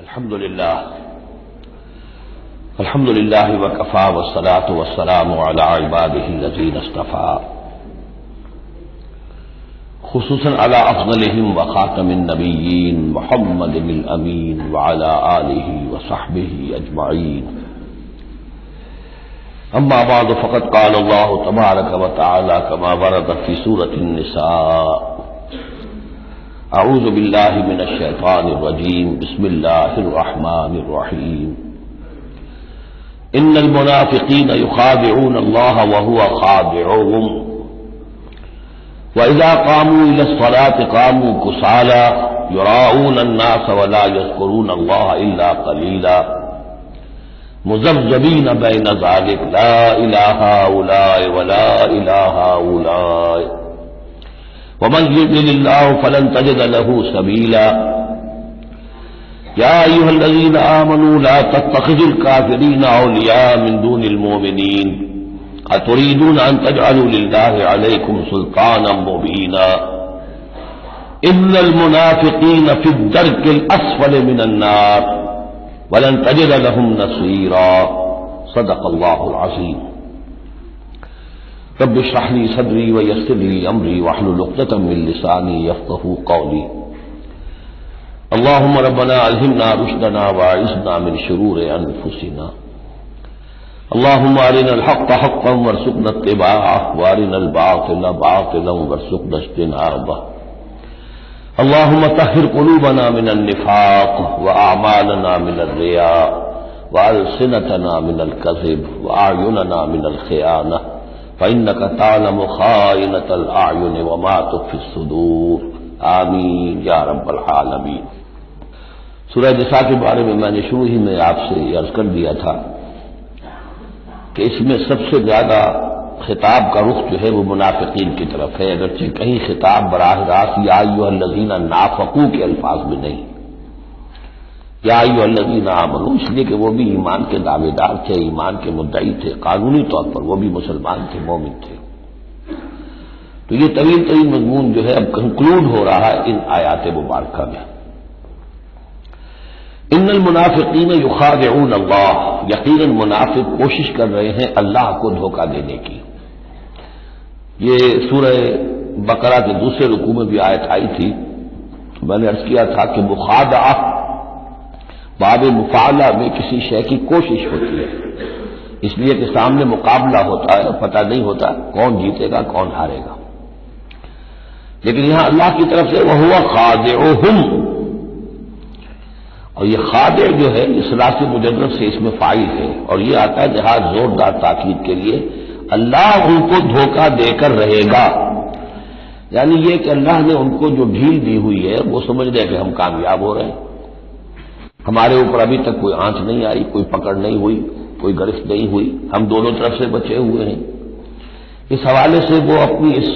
الحمد لله الحمد لله وكفى والصلاة والسلام على عباده الذين اصطفى خصوصا على أفضلهم وخاتم النبيين محمد الأمين وعلى آله وصحبه أجمعين أما بعد، فقد قال الله تبارك وتعالى كما ورد في سورة النساء۔ أعوذ بالله من الشيطان الرجيم بسم الله الرحمن الرحيم إن المنافقين يخادعون الله وهو خادعهم وإذا قاموا إلى الصلاة قاموا كسالا يراؤون الناس ولا يذكرون الله إلا قليلا۔ مزبزبين بين ذلك، لا إله هؤلاء ولا إله هؤلاء۔ ومن يضلل الله فلن تجد له سبيلا. يا أيها الذين آمنوا لا تتخذوا الكافرين أولياء من دون المؤمنين. أتريدون أن تجعلوا لله عليكم سلطانا مبينا. إن المنافقين في الدرك الأسفل من النار. ولن تجد لهم نصيرا. صدق الله العظيم. رب اشرح لي صدري ويسر لي امري واحلل عقدة من لساني يفقهوا قولي. اللهم ربنا الهمنا رشدنا واعذنا من شرور انفسنا اللهم ارنا الحق حقا وارزقنا اتباعه وارنا الباطل باطلا وارزقنا اجتنابه. اللهم طهر قلوبنا من النفاق واعمالنا من الرياء والسنتنا من الكذب واعيننا من الخيانه فإنك تعلم خائنة الأعين وما تخفي الصدور۔ آمین، یا رب العالمین۔ سورہ جسا کے بارے میں میں نے شروع ہی میں آپ سے عرض کر دیا تھا کہ اس میں سب سے زیادہ خطاب کا رخ جو ہے وہ منافقین کی طرف ہے، اگرچہ کہیں خطاب براہ راست یا الذین نافقو کے الفاظ میں نہیں۔ یا الذین آمنو اس لیے کہ وہ بھی ایمان کے دعوے دار تھے، ایمان کے مدعی تھے، قانونی طور پر وہ بھی مسلمان تھے، مومن تھے۔ تو یہ طویل ترین مضمون جو ہے اب کنکلوڈ ہو رہا ہے ان آیات مبارکہ میں۔ ان المنافقین یخادعون اللہ، یقیناً منافق کوشش کر رہے ہیں اللہ کو دھوکہ دینے کی۔ یہ سورہ بقرہ کے دوسرے رکوع میں بھی آیت آئی تھی۔ میں نے عرض کیا تھا کہ مخادع باب مفالہ میں کسی شے کی کوشش ہوتی ہے۔ اس لیے کہ سامنے مقابلہ ہوتا ہے پتہ نہیں ہوتا کون جیتے گا، کون ہارے گا۔ لیکن یہاں اللہ کی طرف سے وہ ہوا خاد اور یہ خادع جو ہے اس راست مجرد سے اس میں فائل ہے۔ اور یہ آتا ہے جہاز زوردار تاکید کے لیے۔ اللہ ان کو دھوکہ دے کر رہے گا۔ یعنی یہ کہ اللہ نے ان کو جو ڈھیل دی ہوئی ہے، وہ سمجھ رہے کہ ہم کامیاب ہو رہے ہیں۔ ہمارے اوپر ابھی تک کوئی آنچ نہیں آئی، کوئی پکڑ نہیں ہوئی، کوئی گرفت نہیں ہوئی۔ ہم دونوں طرف سے بچے ہوئے ہیں۔ اس حوالے سے وہ اپنی اس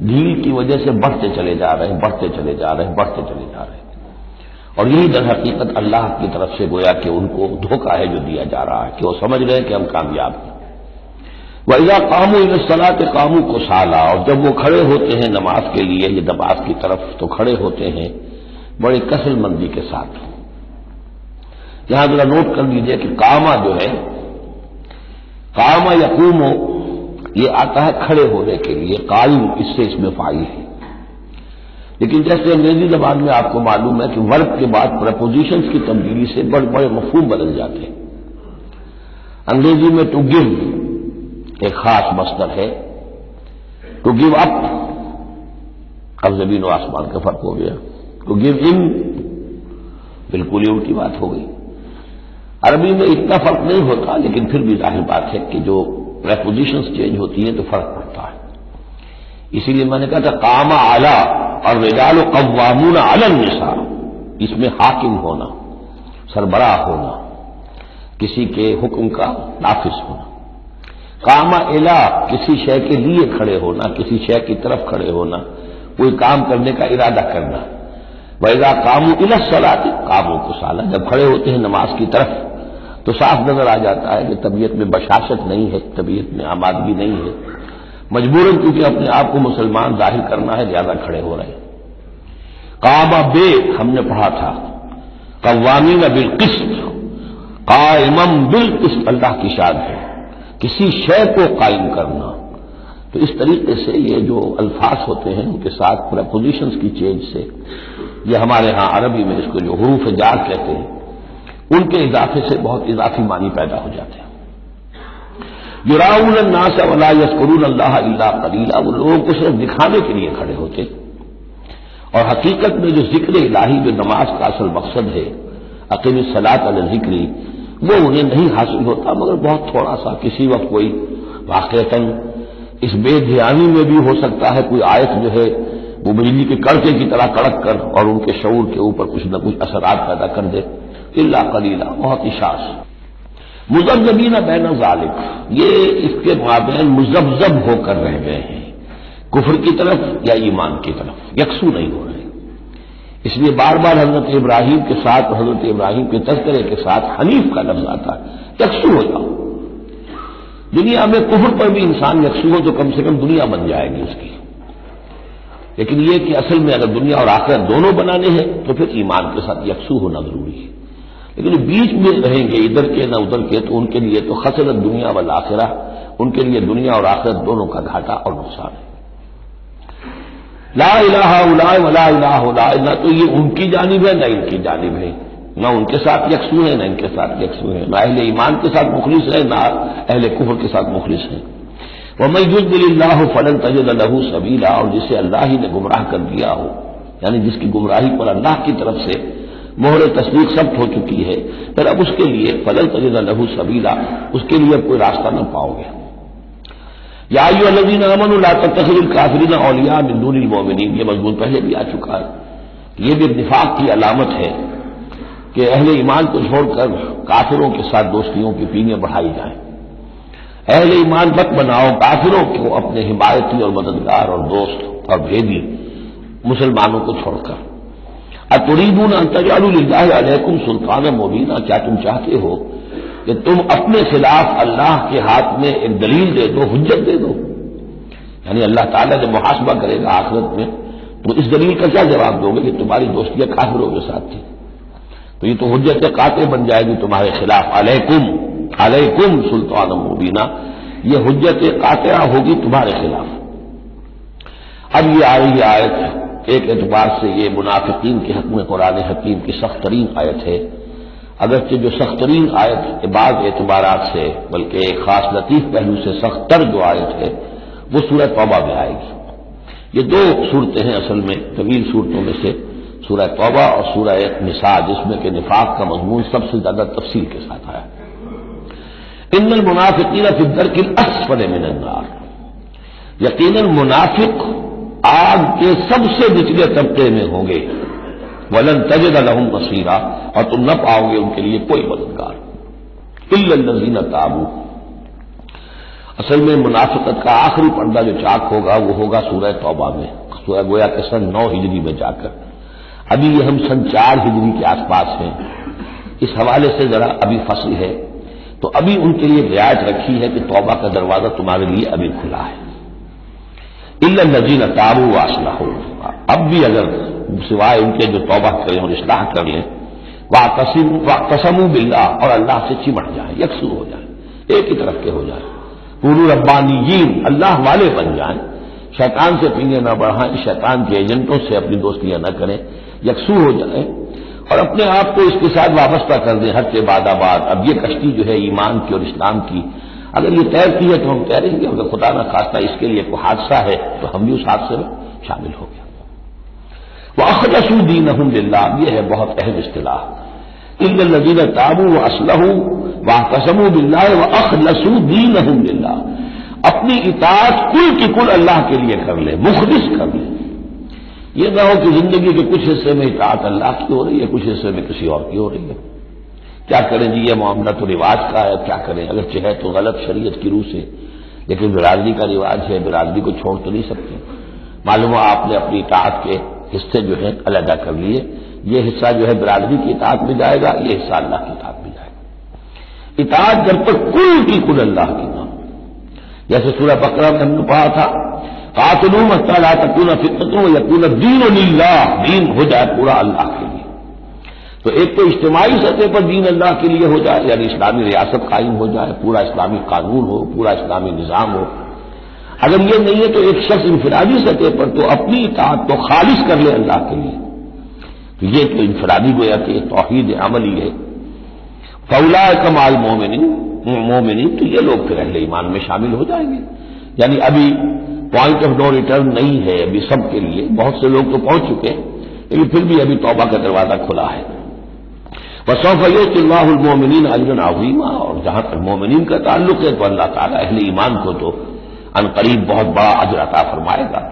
ڈھیل کی وجہ سے بڑھتے چلے جا رہے ہیں، بڑھتے چلے جا رہے ہیں، بڑھتے چلے جا رہے ہیں۔ اور یہی در حقیقت اللہ کی طرف سے گویا کہ ان کو دھوکہ ہے جو دیا جا رہا ہے، کہ وہ سمجھ رہے ہیں کہ ہم کامیاب ہیں۔ ویزا کامو صلاح کے کاموں کو سالا اور جب وہ کھڑے ہوتے ہیں نماز کے لیے، یہ نماز کی طرف تو کھڑے ہوتے ہیں بڑی کسل مندی کے ساتھ۔ یہاں ذرا نوٹ کر لیجیے کہ کاما جو ہے، کاما یقوم یہ آتا ہے کھڑے ہونے کے لیے، قائم، اس سے اس میں فائل ہے۔ لیکن جیسے انگریزی زبان میں آپ کو معلوم ہے کہ ورک کے بعد پرپوزیشنس کی تبدیلی سے بڑے بڑے مفہوم بدل جاتے ہیں۔ انگریزی میں ٹو گیو ایک خاص مستر ہے۔ ٹو گیو اپ اب زمین و آسمان کا فرق ہو گیا۔ ٹو گیو ان بالکل ہی الٹی بات ہو گئی۔ عربی میں اتنا فرق نہیں ہوتا، لیکن پھر بھی ظاہر بات ہے کہ جو پریپوزیشنس چینج ہوتی ہیں تو فرق پڑتا ہے۔ اسی لیے میں نے کہا تھا کام اعلی اور رجال و قوامون عالم نسا اس میں حاکم ہونا، سربراہ ہونا، کسی کے حکم کا نافذ ہونا۔ کام الا کسی شے کے لیے کھڑے ہونا، کسی شے کی طرف کھڑے ہونا، کوئی کام کرنے کا ارادہ کرنا۔ ویزا کاموں الس سلاتے کاموں کو سالا جب کھڑے ہوتے ہیں نماز کی طرف تو صاف نظر آ جاتا ہے کہ طبیعت میں بشاشت نہیں ہے، طبیعت میں آمادگی نہیں ہے۔ مجبوراً کیونکہ اپنے آپ کو مسلمان ظاہر کرنا ہے، زیادہ کھڑے ہو رہے۔ کعبہ بے ہم نے پڑھا تھا۔ قوامی نہ بالقسط قائمم بالقسط اللہ کی شاد ہے۔ کسی شے کو قائم کرنا۔ تو اس طریقے سے یہ جو الفاظ ہوتے ہیں، ان کے ساتھ پوزیشنس کی چینج سے۔ یہ ہمارے ہاں عربی میں اس کو جو حروف جار کہتے ہیں۔ ان کے اضافے سے بہت اضافی معنی پیدا ہو جاتے ہیں۔ یوراؤن الناس ولا یسکرون اللہ اللہ قلیلہ وہ لوگوں کو صرف دکھانے کے لیے کھڑے ہوتے اور حقیقت میں جو ذکر الہی جو نماز کا اصل مقصد ہے عقیم صلاح علیہ ذکری وہ انہیں نہیں حاصل ہوتا، مگر بہت تھوڑا سا، کسی وقت کوئی واقع اس بے دھیانی میں بھی ہو سکتا ہے، کوئی آیت جو ہے، وہ بجلی کے کڑکے کی طرح کڑک کر اور ان کے شعور کے اوپر کچھ نہ کچھ اثرات پیدا کر دے۔ اللہ کلیلہ بہت اشاس مزبزبین بین ظالق یہ اس کے مابین مزبزب ہو کر رہ گئے ہیں۔ کفر کی طرف یا ایمان کی طرف، یکسو نہیں ہو رہے۔ اس لیے بار بار حضرت ابراہیم کے ساتھ، حضرت ابراہیم کے تذکرے کے ساتھ حنیف کا لفظ آتا ہے یکسو ہو جاؤ دنیا میں کفر پر بھی انسان یکسو ہو تو کم سے کم دنیا بن جائے گی اس کی۔ لیکن یہ کہ اصل میں اگر دنیا اور آخرت دونوں بنانے ہیں تو پھر ایمان کے ساتھ یکسو ہونا ضروری ہے۔ لیکن بیچ میں رہیں گے، ادھر کے نہ ادھر کے، تو ان کے لیے تو خسرت دنیا والا آخرہ ان کے لیے دنیا اور آخرت دونوں کا گھاٹا اور نقصان ہے۔ لا الہ الا ولا الہ الا نہ تو یہ ان کی جانب ہے، نہ ان کی جانب ہے۔ نہ ان کے ساتھ یکسو ہے، نہ ان کے ساتھ یکسو ہے۔ نہ اہل ایمان کے ساتھ مخلص ہے، نہ اہل کفر کے ساتھ مخلص ہے۔ وہ میں دل اللہ فلن تجد الح سبیلا اور جسے اللہ ہی نے گمراہ کر دیا ہو یعنی جس کی گمراہی پر اللہ کی طرف سے مہر تصدیق سب ہو چکی ہے پھر اب اس کے لیے فلن تجد الح سبیلا اس کے لیے اب کوئی راستہ نہ پاؤ گے۔ یا الدین امن اللہ تصویر کافرین اولیا بندون المومنین یہ مضمون پہلے بھی آ چکا ہے۔ یہ بھی نفاق کی علامت ہے کہ اہل ایمان کو چھوڑ کر کافروں کے ساتھ دوستیوں کی پینے بڑھائی جائیں۔ اہل ایمان مت بناؤ، کافروں کو اپنے حمایتی اور مددگار اور دوست اور بھیدی مسلمانوں کو چھوڑ کر۔ اتریبون انتجال اللہ علیکم سلطان مبینہ کیا تم چاہتے ہو کہ تم اپنے خلاف اللہ کے ہاتھ میں ایک دلیل دے دو، حجت دے دو؟ یعنی اللہ تعالیٰ جب محاسبہ کرے گا آخرت میں، تو اس دلیل کا کیا جواب دو گے کہ تمہاری دوستیاں کافروں کے ساتھ تھی تو یہ تو حجت قاطع بن جائے گی تمہارے خلاف، علیکم علیکم سلطان مبینہ یہ حجت قاطعہ ہوگی تمہارے خلاف۔ اب یہ آ رہی آیت ایک اعتبار سے یہ منافقین کے حق میں قرآن حکیم کی سخت ترین آیت ہے۔ اگرچہ جو سخت ترین آیت بعض اعتبارات سے، بلکہ ایک خاص لطیف پہلو سے سخت تر جو آیت ہے، وہ سورہ توبہ میں آئے گی۔ یہ دو صورتیں ہیں اصل میں، طویل صورتوں میں سے سورہ توبہ اور سورہ نساء، جس میں کہ نفاق کا مضمون سب سے زیادہ تفصیل کے ساتھ آیا۔ ان المنافقین فی الدرک الاسفل من النار۔ یقیناً منافق آگ کے سب سے نچلے طبقے میں ہوں گے۔ ولن تجد لہم بصیرہ اور تم نہ پاؤ گے ان کے لیے کوئی مددگار۔ الزین تابو اصل میں منافقت کا آخری پردہ جو چاک ہوگا، وہ ہوگا سورہ توبہ میں۔ سورہ گویا کے سن نو ہجری میں جا کر۔ ابھی یہ ہم سن چار ہجری کے آس پاس ہیں۔ اس حوالے سے ذرا ابھی فصل ہے۔ تو ابھی ان کے لیے رعایت رکھی ہے کہ توبہ کا دروازہ تمہارے لیے ابھی کھلا ہے۔ اللہ تابو واسلہ ہو اب بھی اگر سوائے ان کے جو توبہ کریں اور اصلاح کر لیں وہ قسم بلّہ اور اللہ سے چمٹ جائیں یکسو ہو جائیں، ایک ہی طرف کے ہو جائیں۔ پورو ربانی اللہ والے بن جائیں۔ شیطان سے پینے نہ بڑھائیں، شیطان کے ایجنٹوں سے اپنی دوستیاں نہ کریں یکسو ہو جائیں۔ اور اپنے آپ کو اس کے ساتھ وابستہ کر دیں ہر کے بعد آباد۔ اب یہ کشتی جو ہے ایمان کی اور اسلام کی اگر یہ طے کی ہے تو ہم تیریں گے اگر خدا نہ خاصہ اس کے لیے کوئی حادثہ ہے تو ہم بھی اس حادثے میں شامل ہو گیا وہ اخلصو دین یہ ہے بہت اہم اصطلاح۔ ان الدین تابو و اسلح و قسم بلّہ و اخلصو دین للہ اپنی اطاعت کل کی کل اللہ کے لیے کر لے مخلص کر لے یہ نہ ہو کہ زندگی کے کچھ حصے میں اطاعت اللہ کی ہو رہی ہے، کچھ حصے میں کسی اور کی ہو رہی ہے۔ کیا کریں جی یہ معاملہ تو رواج کا ہے، کیا کریں؟ اگر چاہے تو غلط شریعت کی روح سے، لیکن برادری کا رواج ہے، برادری کو چھوڑ تو نہیں سکتے۔ معلوم ہو آپ نے اپنی اطاعت کے حصے جو ہے علیحدہ کر لیے۔ یہ حصہ جو ہے برادری کی اطاعت میں جائے گا، یہ حصہ اللہ کی اطاعت میں جائے گا۔ اطاعت جب تک کل کی کل اللہ کی نہ جیسے سورہ بکرا میں ہم نے پڑھا تھا قاتل تکون فطرتوں یقون دین و دین ہو جائے پورا اللہ کے لیے۔ تو ایک تو اجتماعی سطح پر دین اللہ کے لیے ہو جائے یعنی اسلامی ریاست قائم ہو جائے، پورا اسلامی قانون ہو، پورا اسلامی نظام ہو۔ اگر یہ نہیں ہے تو ایک شخص انفرادی سطح پر تو اپنی اطاعت تو خالص کر لے اللہ کے لیے۔ تو یہ تو انفرادی گویا کہ توحید عملی ہے۔ فولا کمال مومنی مومنی تو یہ لوگ پھر اہل ایمان میں شامل ہو جائیں گے۔ یعنی ابھی پوائنٹ آف نو ریٹرن نہیں ہے، ابھی سب کے لیے بہت سے لوگ تو پہنچ چکے ہیں، لیکن پھر بھی ابھی توبہ کا دروازہ کھلا ہے۔ بصوف اللہ المومنین علی عظیمہ اور جہاں تک مومنین کا تعلق ہے تو اللہ تعالیٰ اہل ایمان کو تو ان قریب بہت بڑا عطا فرمائے گا۔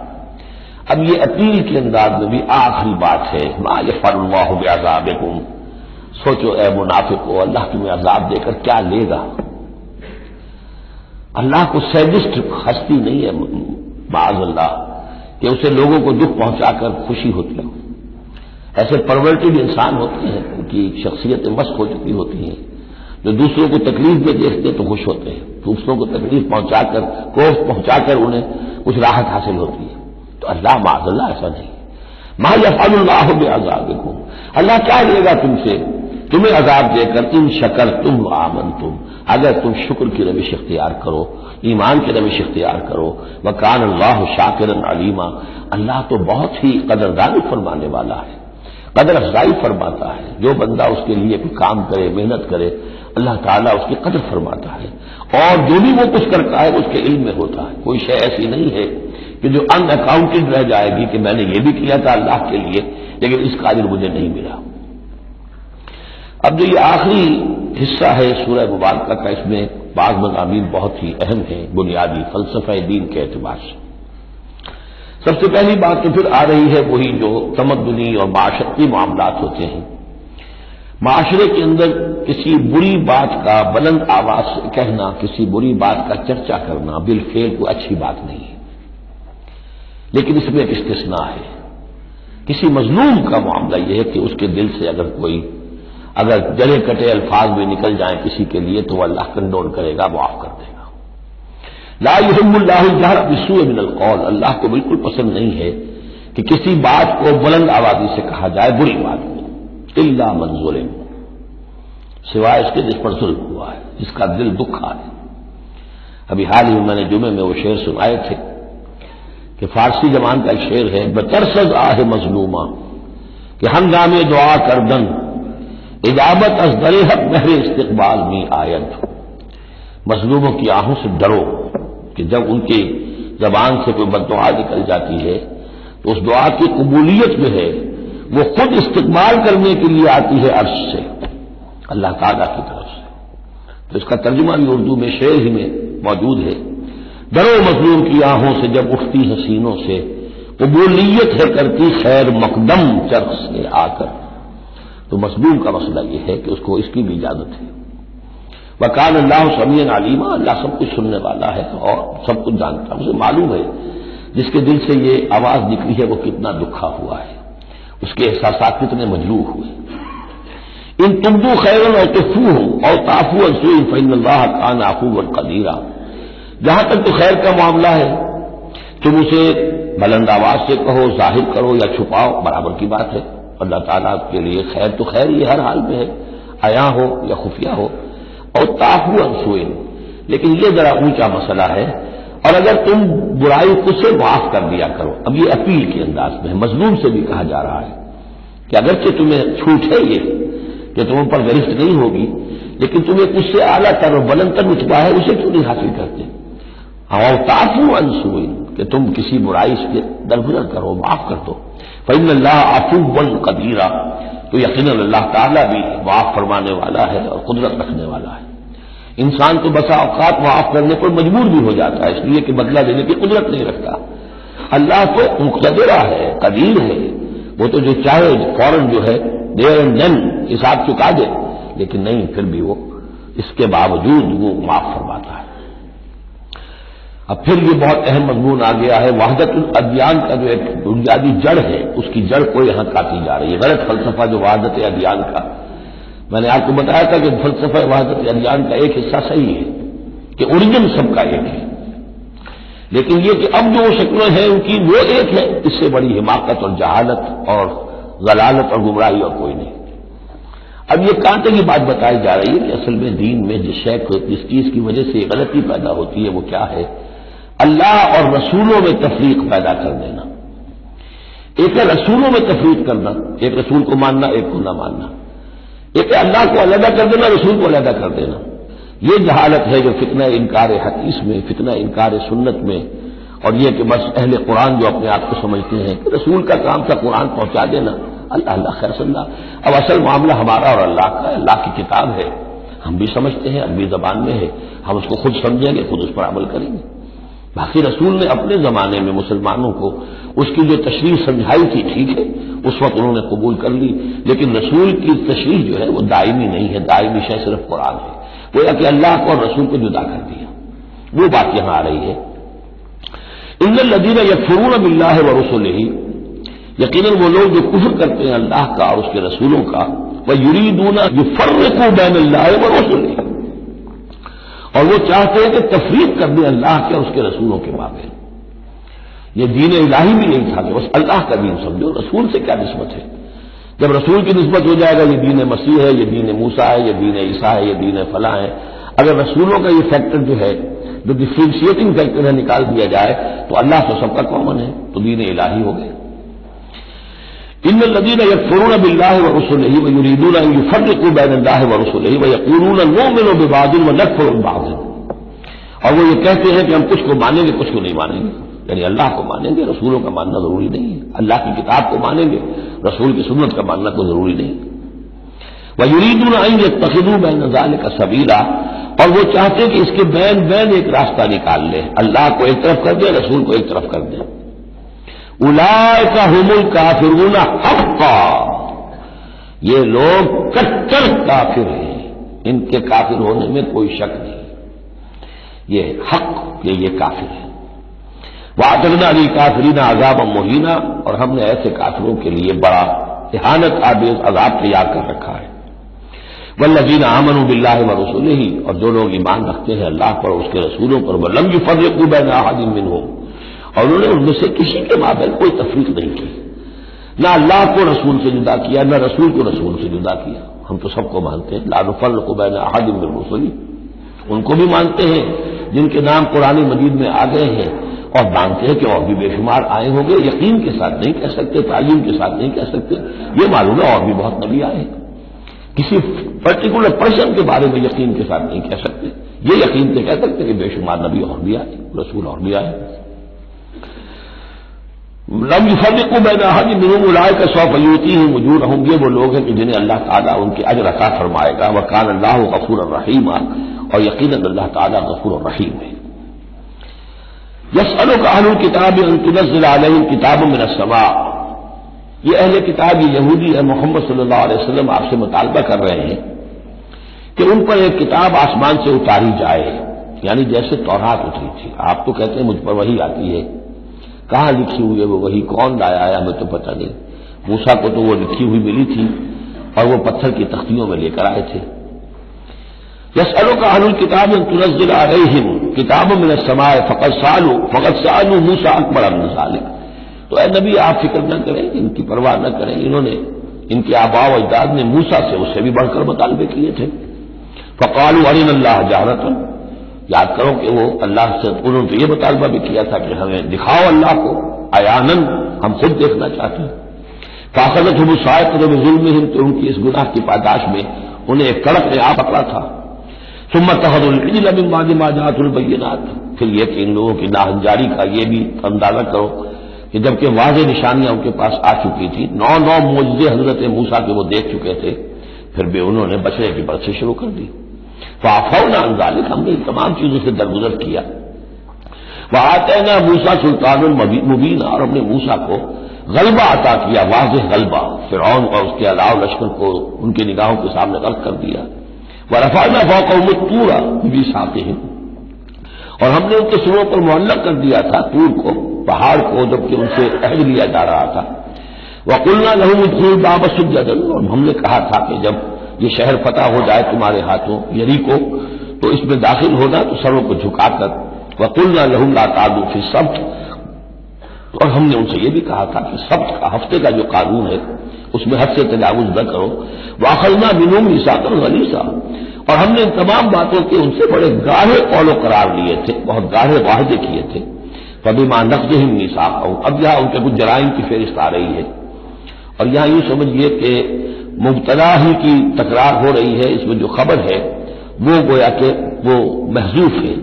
اب یہ اپیل کے انداز میں بھی آخری بات ہے، ما فر اللہ عذاب سوچو اے منافق کو اللہ تمہیں عذاب دے کر کیا لے گا؟ اللہ کو سیڈسٹ ہستی نہیں ہے معذ اللہ، کہ اسے لوگوں کو دکھ پہنچا کر خوشی ہوتی ہو۔ ایسے پرورٹڈ انسان ہوتے ہیں، ان کی شخصیتیں مشق ہو چکی ہوتی ہیں۔ جو دوسروں کو تکلیف میں دیکھتے تو خوش ہوتے ہیں۔ دوسروں کو تکلیف پہنچا کر کوف پہنچا کر انہیں کچھ راحت حاصل ہوتی ہے۔ تو اللہ معذ اللہ ایسا نہیں۔ ماں یا فال اللہ بے آزاد اللہ کیا لے گا تم سے؟ تمہیں عذاب دے کر، ان شکر تم آمن تم اگر تم شکر کی روش اختیار کرو، ایمان کی روش اختیار کرو وہ کان اللہ شاکر علیمہ اللہ تو بہت ہی قدردانی فرمانے والا ہے۔ قدر افزائی فرماتا ہے۔ جو بندہ اس کے لیے کوئی کام کرے، محنت کرے، اللہ تعالیٰ اس کی قدر فرماتا ہے۔ اور جو بھی وہ کچھ کرتا ہے، اس کے علم میں ہوتا ہے۔ کوئی شے ایسی نہیں ہے کہ جو ان اکاؤنٹڈ رہ جائے گی کہ میں نے یہ بھی کیا تھا اللہ کے لیے، لیکن اس قابل مجھے نہیں ملا۔ اب جو یہ آخری حصہ ہے سورہ مبارکہ کا، اس میں بعض مضامین بہت ہی اہم ہیں، بنیادی فلسفہ دین کے اعتبار سے۔ سب سے پہلی بات تو پھر آ رہی ہے وہی جو تمدنی اور معاشرتی معاملات ہوتے ہیں۔ معاشرے کے اندر کسی بری بات کا بلند آواز سے کہنا، کسی بری بات کا چرچا کرنا بالفیل کوئی اچھی بات نہیں ہے۔ لیکن اس میں ایک استثناء ہے۔ کسی مظلوم کا معاملہ یہ ہے کہ اس کے دل سے اگر کوئی، اگر جڑے کٹے الفاظ بھی نکل جائیں کسی کے لیے تو وہ اللہ کنڈول کرے گا، معاف کر دے گا۔ لا يحب اللہ جہر بسو من القول۔ اللہ کو بالکل پسند نہیں ہے کہ کسی بات کو بلند آبادی سے کہا جائے، بری بات کو اللہ منظور سوائے اس کے جس پر ظلم ہوا ہے، جس کا دل دکھا ہے۔ ابھی حال ہی میں نے جمعے میں وہ شعر سنائے تھے کہ فارسی زبان کا ایک شعر ہے بترسد آہ مظلومہ کہ ہنگام دعا کردن۔ اجابت از در حق مہر استقبال میں آیت۔ مظلوموں کی آہوں سے ڈرو۔ کہ جب ان کی زبان سے کوئی بد دعا نکل جاتی ہے، تو اس دعا کی قبولیت جو ہے، وہ خود استقبال کرنے کے لیے آتی ہے عرش سے، اللہ تعالیٰ کی طرف سے۔ تو اس کا ترجمہ بھی اردو میں شعر ہی میں موجود ہے۔ ڈرو مظلوم کی آہوں سے جب اٹھتی حسینوں سے، قبولیت ہے کرتی خیر مقدم چرخ سے آ کر۔ تو مظلوم کا مسئلہ یہ ہے کہ اس کو اس کی بھی اجازت ہے۔ وکال اللہ سمین علیمہ اللہ سب کچھ سننے والا ہے اور سب کچھ جانتا ہے، اسے معلوم ہے۔ جس کے دل سے یہ آواز نکلی ہے وہ کتنا دکھا ہوا ہے۔ اس کے احساسات کتنے مجروح ہوئے۔ ان تمدو خیر اور تفو ہوں اور تافو فین اللہ خان آفو القدیرہ جہاں تک تو خیر کا معاملہ ہے، تم اسے بلند آواز سے کہو، ظاہر کرو یا چھپاؤ، برابر کی بات ہے۔ اللہ تعالیٰ کے لیے خیر تو خیر، یہ ہر حال میں ہے۔ آیا ہو یا خفیہ ہو اور تاخو انسوئن لیکن یہ ذرا اونچا مسئلہ ہے۔ اور اگر تم برائی خود سے معاف کر دیا کرو، اب یہ اپیل کے انداز میں، مظلوم سے بھی کہا جا رہا ہے کہ اگرچہ تمہیں چھوٹ ہے یہ، کہ تم پر گرفت نہیں ہوگی، لیکن تمہیں کچھ سے اعلیٰ تر بلند تر رتبا ہے، اسے کیوں نہیں حاصل کرتے؟ ہاں، اور تافو انسوئن کہ تم کسی برائی سے درگزر کرو، معاف کر دو۔ فن اللہ آفو بن قدیرہ تو یقین اللہ تعالیٰ بھی معاف فرمانے والا ہے اور قدرت رکھنے والا ہے۔ انسان تو بسا اوقات معاف کرنے پر مجبور بھی ہو جاتا ہے، اس لیے کہ بدلہ دینے کی قدرت نہیں رکھتا۔ اللہ تو مقتدرہ ہے، قدیر ہے۔ وہ تو جو چاہے فوراً جو ہے دیر اینڈ دین حساب چکا دے، لیکن نہیں، پھر بھی وہ اس کے باوجود وہ معاف فرماتا ہے۔ اب پھر یہ بہت اہم مضمون آ گیا ہے، وحدت الادیان کا جو ایک بنیادی جڑ ہے، اس کی جڑ کو یہاں کاٹی جا رہی ہے۔ غلط فلسفہ جو وحدت ادیان کا۔ میں نے آپ کو بتایا تھا کہ فلسفہ وحدت ادیان کا ایک حصہ صحیح ہے، کہ اوریجن سب کا ایک ہے۔ لیکن یہ کہ اب جو شکلیں ہیں، ان کی وہ ایک ہے اس سے بڑی حماقت اور جہالت اور غلالت اور گمراہی اور کوئی نہیں۔ اب یہ کانٹے کی بات بتائی جا رہی ہے کہ اصل میں دین میں جس شے کو جس چیز کی وجہ سے غلطی پیدا ہوتی ہے، وہ کیا ہے؟ اللہ اور رسولوں میں تفریق پیدا کر دینا۔ ایک ہے رسولوں میں تفریق کرنا، ایک رسول کو ماننا، ایک کو نہ ماننا۔ ایک ہے اللہ کو علیحدہ کر دینا، رسول کو علیحدہ کر دینا۔ یہ جہالت ہے، جو فتنہ انکار حدیث میں، فتنہ انکار سنت میں، اور یہ کہ بس اہل قرآن جو اپنے آپ کو سمجھتے ہیں کہ رسول کا کام تھا قرآن پہنچا دینا۔ اللہ اللہ، خیر صلی اللہ اب اصل معاملہ ہمارا اور اللہ کا اللہ کی کتاب ہے۔ ہم بھی سمجھتے ہیں، عربی زبان میں ہے۔ ہم اس کو خود سمجھیں گے، خود اس پر عمل کریں گے۔ باقی رسول نے اپنے زمانے میں مسلمانوں کو اس کی جو تشریح سمجھائی تھی، ٹھیک ہے، اس وقت انہوں نے قبول کر لی۔ لیکن رسول کی تشریح جو ہے وہ دائمی نہیں ہے، دائمی شہ صرف قرآن ہے۔ وہ کہ اللہ کو اور رسول کو جدا کر دیا۔ وہ بات یہاں آ رہی ہے۔ ان الدین یا فرون اب اللہ و رسول ہی یقیناً وہ لوگ جو کفر کرتے ہیں اللہ کا اور اس کے رسولوں کا وہ یوری دونا جو فرق بین اللہ و رسول اور وہ چاہتے ہیں کہ تفریح کر دیں اللہ کے اور اس کے رسولوں کے بابے یہ دین الہی بھی نہیں تھا کہ بس اللہ کا دین سمجھو، رسول سے کیا نسبت ہے؟ جب رسول کی نسبت ہو جائے گا، یہ دین مسیح ہے، یہ دین موسا ہے، یہ دین عیسیٰ ہے، یہ دین فلاں ہے۔ اگر رسولوں کا یہ فیکٹر جو ہے، جو ڈفرینشیٹنگ فیکٹر ہے نکال دیا جائے، تو اللہ تو سب کا کامن ہے، تو دین الہی ہو گئے۔ یہ فرق کو بین اللہ و رسول ہی وہ قرون نو ملو بادل و نقف بادل اور وہ یہ کہتے ہیں کہ ہم کچھ کو مانیں گے، کچھ کو نہیں مانیں گے۔ یعنی اللہ کو مانیں گے، رسولوں کا ماننا ضروری نہیں ہے۔ اللہ کی کتاب کو مانیں گے، رسول کی سنت کا ماننا کوئی ضروری نہیں وہ یریدون آئیں گے بین نظال کا سبیلا اور وہ چاہتے ہیں کہ اس کے بین بین ایک راستہ نکال لیں اللہ کو ایک طرف کر دیں رسول کو ایک طرف کر دیں الا کا حمل حقا۔ یہ لوگ کچر کافر ہیں۔ ان کے کافر ہونے میں کوئی شک نہیں۔ یہ حق یہ یہ کافر ہے واطرنا علی کافرین عذاب مہینہ اور ہم نے ایسے کافروں کے لیے بڑا احانت آدیش عذاب تیار کر رکھا ہے۔ ولزین امن بلّہ و رسول ہی اور جو لوگ ایمان رکھتے ہیں اللہ پر اس کے رسولوں پر وہ لمبی فرض کو بین من ہو اور انہوں نے ان میں سے کسی کے مابین کوئی تفریق نہیں کی۔ نہ اللہ کو رسول سے جدا کیا، نہ رسول کو رسول سے جدا کیا۔ ہم تو سب کو مانتے ہیں۔ لال فل کو بین احادم بن رسولی ان کو بھی مانتے ہیں، جن کے نام قرآن مجید میں آ گئے ہیں۔ اور مانتے ہیں کہ اور بھی بے شمار آئے ہوں گے۔ یقین کے ساتھ نہیں کہہ سکتے، تعلیم کے ساتھ نہیں کہہ سکتے۔ یہ معلوم ہے اور بھی بہت نبی آئے ہیں۔ کسی پرٹیکولر پرسن کے بارے میں یقین کے ساتھ نہیں کہہ سکتے۔ یہ یقین سے کہہ سکتے کہ بے شمار نبی اور بھی آئے، رسول اور بھی آئے۔ لم فرق میں نے حج مرم الائے کا سو فیوتی ہوں موجود ہوں گے وہ لوگ ہیں کہ جنہیں اللہ تعالیٰ ان کے اجر عطا فرمائے گا. وہ کان اللہ غفور الرحیم اور یقیناً اللہ تعالیٰ غفور الرحیم ہے. یس الحل کتاب انتنزل علیہ کتاب میں نسما یہ اہل کتاب یہ یہودی ہے محمد صلی اللہ علیہ وسلم آپ سے مطالبہ کر رہے ہیں کہ ان پر ایک کتاب آسمان سے اتاری جائے یعنی جیسے توحات اتری تھی۔ آپ تو کہتے ہیں مجھ پر وہی آتی ہے۔ کہاں لکھی ہوئی ہے وہ؟ وہی کون لایا ہے؟ ہمیں تو پتہ نہیں۔ موسا کو تو وہ لکھی ہوئی ملی تھی اور وہ پتھر کی تختیوں میں لے کر آئے تھے۔ یس الو کا حل کتاب تنزل آ رہی ہوں کتابوں میں سمائے فقط سالو فقط سالو موسا اکبر اب سالے تو اے نبی، آپ فکر نہ کریں، ان کی پرواہ نہ کریں۔ انہوں نے، ان کے آبا و اجداد نے موسا سے اس سے بھی بڑھ کر مطالبے کیے تھے۔ فقال ارین اللہ جارت یاد کرو کہ وہ اللہ سے انہوں نے تو یہ مطالبہ بھی کیا تھا کہ ہمیں دکھاؤ اللہ کو آیانند ہم خود دیکھنا چاہتے ہیں۔ فاصلت ہم شاید ظلم تو ان کی اس گناہ کی پاداش میں انہیں ایک کڑک نے آ پکڑا تھا۔ سمت تحد الجاد البینات۔ پھر یہ کہ ان لوگوں کی ناہن جاری کا یہ بھی اندازہ کرو کہ جبکہ واضح نشانیاں ان کے پاس آ چکی تھی نو نو موجے حضرت موسا کے وہ دیکھ چکے تھے۔ پھر بھی انہوں نے بچنے کی برسیں شروع کر دی۔ فافو نہ انزالک ہم نے تمام چیزوں سے درگزر کیا۔ وہ آتے نا موسا سلطان المبین اور ہم نے موسا کو غلبہ عطا کیا، واضح غلبہ، فرعون اور اس کے علاوہ لشکر کو ان کی نگاہوں کے سامنے غلط کر دیا۔ وہ رفانہ فوق پورا بھی ساتھ ہیں اور ہم نے ان کے سروں پر معلق کر دیا تھا تور کو، پہاڑ کو، جبکہ ان سے عہد لیا جا رہا تھا۔ وہ کلنا لہو باب سجدن اور ہم نے کہا تھا کہ جب یہ شہر فتح ہو جائے تمہارے ہاتھوں، یری کو، تو اس میں داخل ہونا تو سروں کو جھکا کر وہ کلنا لہو لا تعدو فی سبت اور ہم نے ان سے یہ بھی کہا تھا کہ سبت کا ہفتے کا جو قانون ہے، اس میں حد سے تجاوز نہ کرو۔ واخلنا بنوم نساکر غلیسا اور ہم نے ان تمام باتوں کے ان سے بڑے گاڑھے قول و قرار لیے تھے، بہت گاڑھے واحدے کیے تھے۔ کبھی ماں نقد ہی نصاف ہوں اب یہاں ان کے کچھ جرائم کی فہرست آ رہی ہے۔ اور یہاں یوں سمجھیے کہ مبتلا ہی کی تکرار ہو رہی ہے، اس میں جو خبر ہے، وہ گویا کہ وہ محضوف ہے۔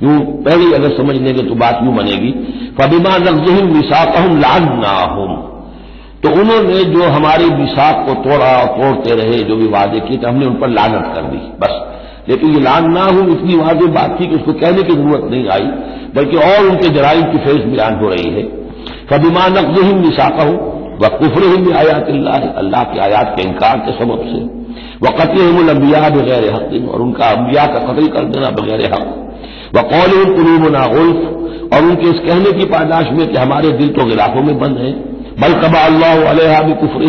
یوں پہلے اگر سمجھ لیں گے تو بات یوں بنے گی۔ فبیما نقد ہوں لان نہ ہوں تو انہوں نے جو ہماری مساق کو توڑا اور توڑتے رہے، جو بھی وعدے کیے تو ہم نے ان پر لانت کر دی، بس۔ لیکن یہ لان نہ ہوں اتنی واضح بات تھی کہ اس کو کہنے کی ضرورت نہیں آئی، بلکہ اور ان کے جرائم کی فیس بیان ہو رہی ہے۔ کبھی نقد ہی مساقہ ہوں وہ کفر ہی آیات اللہ اللہ کی آیات کے انکار کے سبب سے۔ وہ قتل الانبیاء بغیر حق، اور ان کا انبیاء کا قتل کر دینا بغیر حق۔ وہ قول قلوب ناغلف اور ان کے اس کہنے کی پاداش میں کہ ہمارے دل تو غلافوں میں بند ہیں۔ بل کبا اللہ علیہ بھی کفر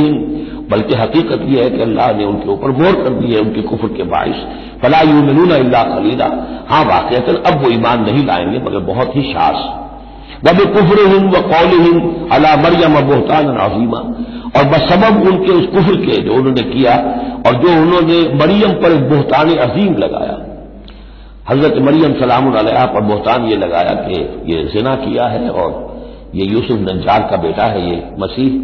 بلکہ حقیقت یہ ہے کہ اللہ نے ان کے اوپر مور کر دی ہے، ان کے کفر کے باعث۔ فلاح یوں اللہ خلیدہ ہاں واقع اب وہ ایمان نہیں لائیں گے، مگر بہت ہی شاس۔ بب کفر ہند و قول ہند اللہ مریم بہتان عظیمہ اور بسبب ان کے اس کفر کے جو انہوں نے کیا اور جو انہوں نے مریم پر ایک بہتان عظیم لگایا۔ حضرت مریم سلام علیہ پر بہتان یہ لگایا کہ یہ زنا کیا ہے اور یہ یوسف نجار کا بیٹا ہے یہ مسیح۔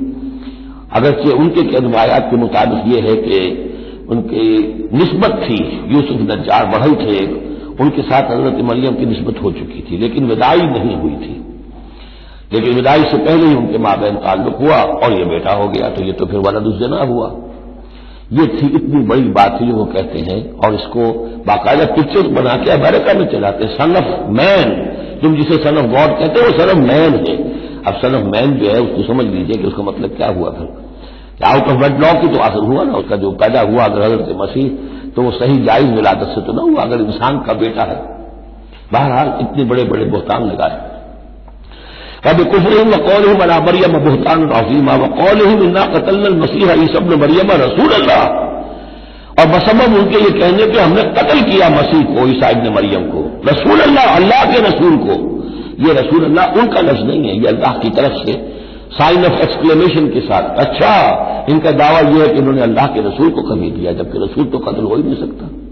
اگرچہ ان کے روایات کے مطابق یہ ہے کہ ان کی نسبت تھی، یوسف نجار بڑھل تھے، ان کے ساتھ حضرت مریم کی نسبت ہو چکی تھی، لیکن ودائی نہیں ہوئی تھی۔ لیکن ودائی سے پہلے ہی ان کے ماں بہن تعلق ہوا اور یہ بیٹا ہو گیا تو یہ تو پھر ولد الزنا ہوا۔ یہ تھی اتنی بڑی بات تھی جو وہ کہتے ہیں اور اس کو باقاعدہ پکچر بنا کے امریکہ میں چلاتے۔ سن آف مین تم جسے سن آف گاڈ کہتے ہیں وہ سن آف مین ہے۔ اب سن آف مین جو ہے، اس کو سمجھ لیجیے کہ اس کا مطلب کیا ہوا تھا۔ آؤٹ آف ویڈ لا کی تو اثر ہوا نا، اس کا جو پیدا ہوا اگر حضرت مسیح، تو وہ صحیح جائز ولادت سے تو نہ ہوا، اگر انسان کا بیٹا ہے۔ بہرحال اتنے بڑے بڑے بہتان لگائے۔ اب کفر و قول بلا مریم بہتان عظیم و قول قتل المسیح علی مریم رسول اللہ اور بسبب ان کے یہ کہنے کہ ہم نے قتل کیا مسیح کو عیسائی نے مریم کو، رسول اللہ اللہ کے رسول کو۔ یہ رسول اللہ ان کا لفظ نہیں ہے، یہ اللہ کی طرف سے سائن آف ایکسکلیمیشن کے ساتھ۔ اچھا ان کا دعویٰ یہ ہے کہ انہوں نے اللہ کے رسول کو کبھی دیا جبکہ رسول تو قتل ہو ہی نہیں سکتا۔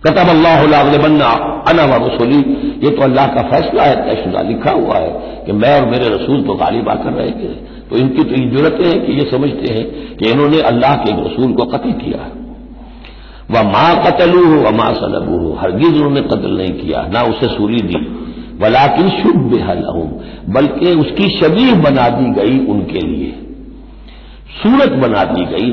قطب اللہ بننا انا و رسولی۔ یہ تو اللہ کا فیصلہ ہے طے شدہ لکھا ہوا ہے کہ میں اور میرے رسول تو غالب آ کر رہے گے۔ تو ان کی تو یہ ضرورتیں ہیں کہ یہ سمجھتے ہیں کہ انہوں نے اللہ کے رسول کو قتل کیا۔ ہے وہ ماں قتل ہو وہ ماں سلب ہو ہرگیز انہوں نے قتل نہیں کیا، نہ اسے سوری دی۔ ولاکن شب بے بلکہ اس کی شبیہ بنا دی گئی ان کے لیے۔ صورت بنا دی گئی،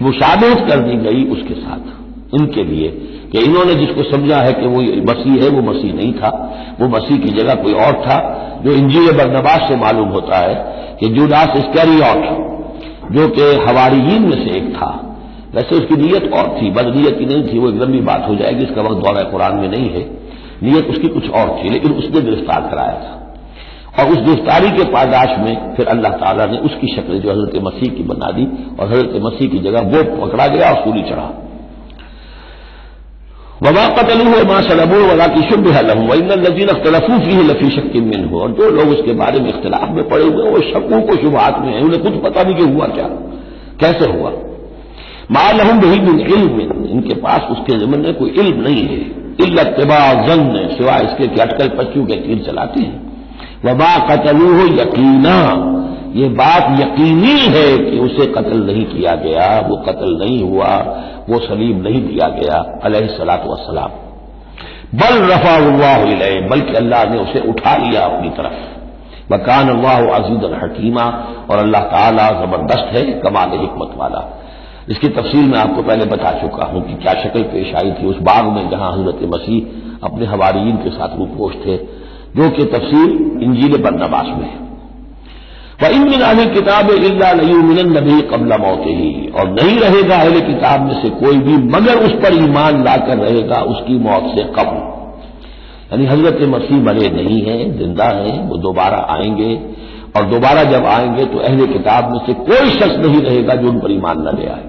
مشابہت کر دی گئی اس کے ساتھ۔ ان کے لیے کہ انہوں نے جس کو سمجھا ہے کہ وہ مسیح ہے، وہ مسیح نہیں تھا، وہ مسیح کی جگہ کوئی اور تھا، جو انجیل برنباس سے معلوم ہوتا ہے کہ جوداس اسکیری آٹ جو کہ ہواریین میں سے ایک تھا۔ ویسے اس کی نیت اور تھی، بد نیت کی نہیں تھی، وہ ایک لمبی بات ہو جائے گی، اس کا وقت دورہ قرآن میں نہیں ہے۔ نیت اس کی کچھ اور تھی، لیکن اس نے گرفتار کرایا تھا۔ اور اس گرفتاری کے پاداش میں پھر اللہ تعالیٰ نے اس کی شکل جو حضرت مسیح کی بنا دی اور حضرت مسیح کی جگہ وہ پکڑا گیا اور سوری چڑھا۔ وبا قتل ہو ماں سلب ولا کی شب لذین اختلفوف ہی لفی شکن من ہو اور جو لوگ اس کے بارے میں اختلاف میں پڑے ہوئے وہ شکوں کو شبہات میں ہیں۔ انہیں کچھ پتا نہیں کہ ہوا کیا، کیسے ہوا؟ ماں لہم بہی علم ان کے پاس اس کے ضمن میں کوئی علم نہیں ہے۔ اتباع زن سوائے اس کے کہ اٹکل پچو کے تیر چلاتے ہیں۔ وبا قتل ہو یقینا یہ بات یقینی ہے کہ اسے قتل نہیں کیا گیا، وہ قتل نہیں ہوا، وہ سلیم نہیں دیا گیا، علیہ السلاط وسلام بل رفا اللہ علیہ، بلکہ اللہ نے اسے اٹھا لیا اپنی طرف۔ مکان اللہ عزیز الحکیمہ اور اللہ تعالیٰ زبردست ہے، کمال حکمت والا۔ اس کی تفصیل میں آپ کو پہلے بتا چکا ہوں کہ کیا شکل پیش آئی تھی اس باغ میں جہاں حضرت مسیح اپنے حوارین کے ساتھ روپوش تھے، جو کہ تفصیل انجیل پر نواز میں ہے۔ وہ ان کتاب اللہ نہیں نبی قبل موت ہی اور نہیں رہے گا اہل کتاب میں سے کوئی بھی، مگر اس پر ایمان لا کر رہے گا اس کی موت سے قبل۔ یعنی حضرت مسیح مرے نہیں ہیں، زندہ ہیں، وہ دوبارہ آئیں گے۔ اور دوبارہ جب آئیں گے تو اہل کتاب میں سے کوئی شخص نہیں رہے گا جو ان پر ایمان نہ لے آئے۔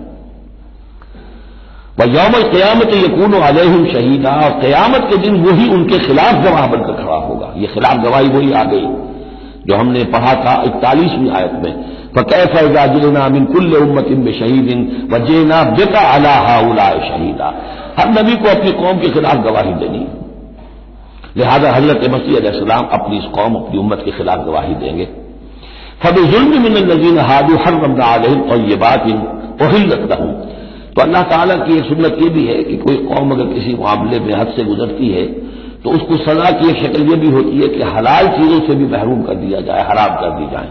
وہ یوم قیامت یقون علیہ شہیدہ اور قیامت کے دن وہی ان کے خلاف گواہ بن کر کھڑا ہوگا۔ یہ خلاف گواہی وہی آ گئی۔ جو ہم نے پڑھا تھا اکتالیسویں آیت میں۔ فقہ فیضا جلنا من کل امت ان میں شہید ان وجینا بےتا اللہ شہیدا ہر نبی کو اپنی قوم کے خلاف گواہی دینی۔ لہذا حضرت مسیح علیہ السلام اپنی اس قوم، اپنی امت کے خلاف گواہی دیں گے۔ فب ظلم من النزین ہادو ہر رمضان علیہ اور یہ بات ان رکھتا ہوں تو اللہ تعالیٰ کی ایک سنت یہ بھی ہے کہ کوئی قوم اگر کسی معاملے میں حد سے گزرتی ہے تو اس کو سزا کی ایک شکل یہ بھی ہوتی ہے کہ حلال چیزوں سے بھی محروم کر دیا جائے، حرام کر دی جائے۔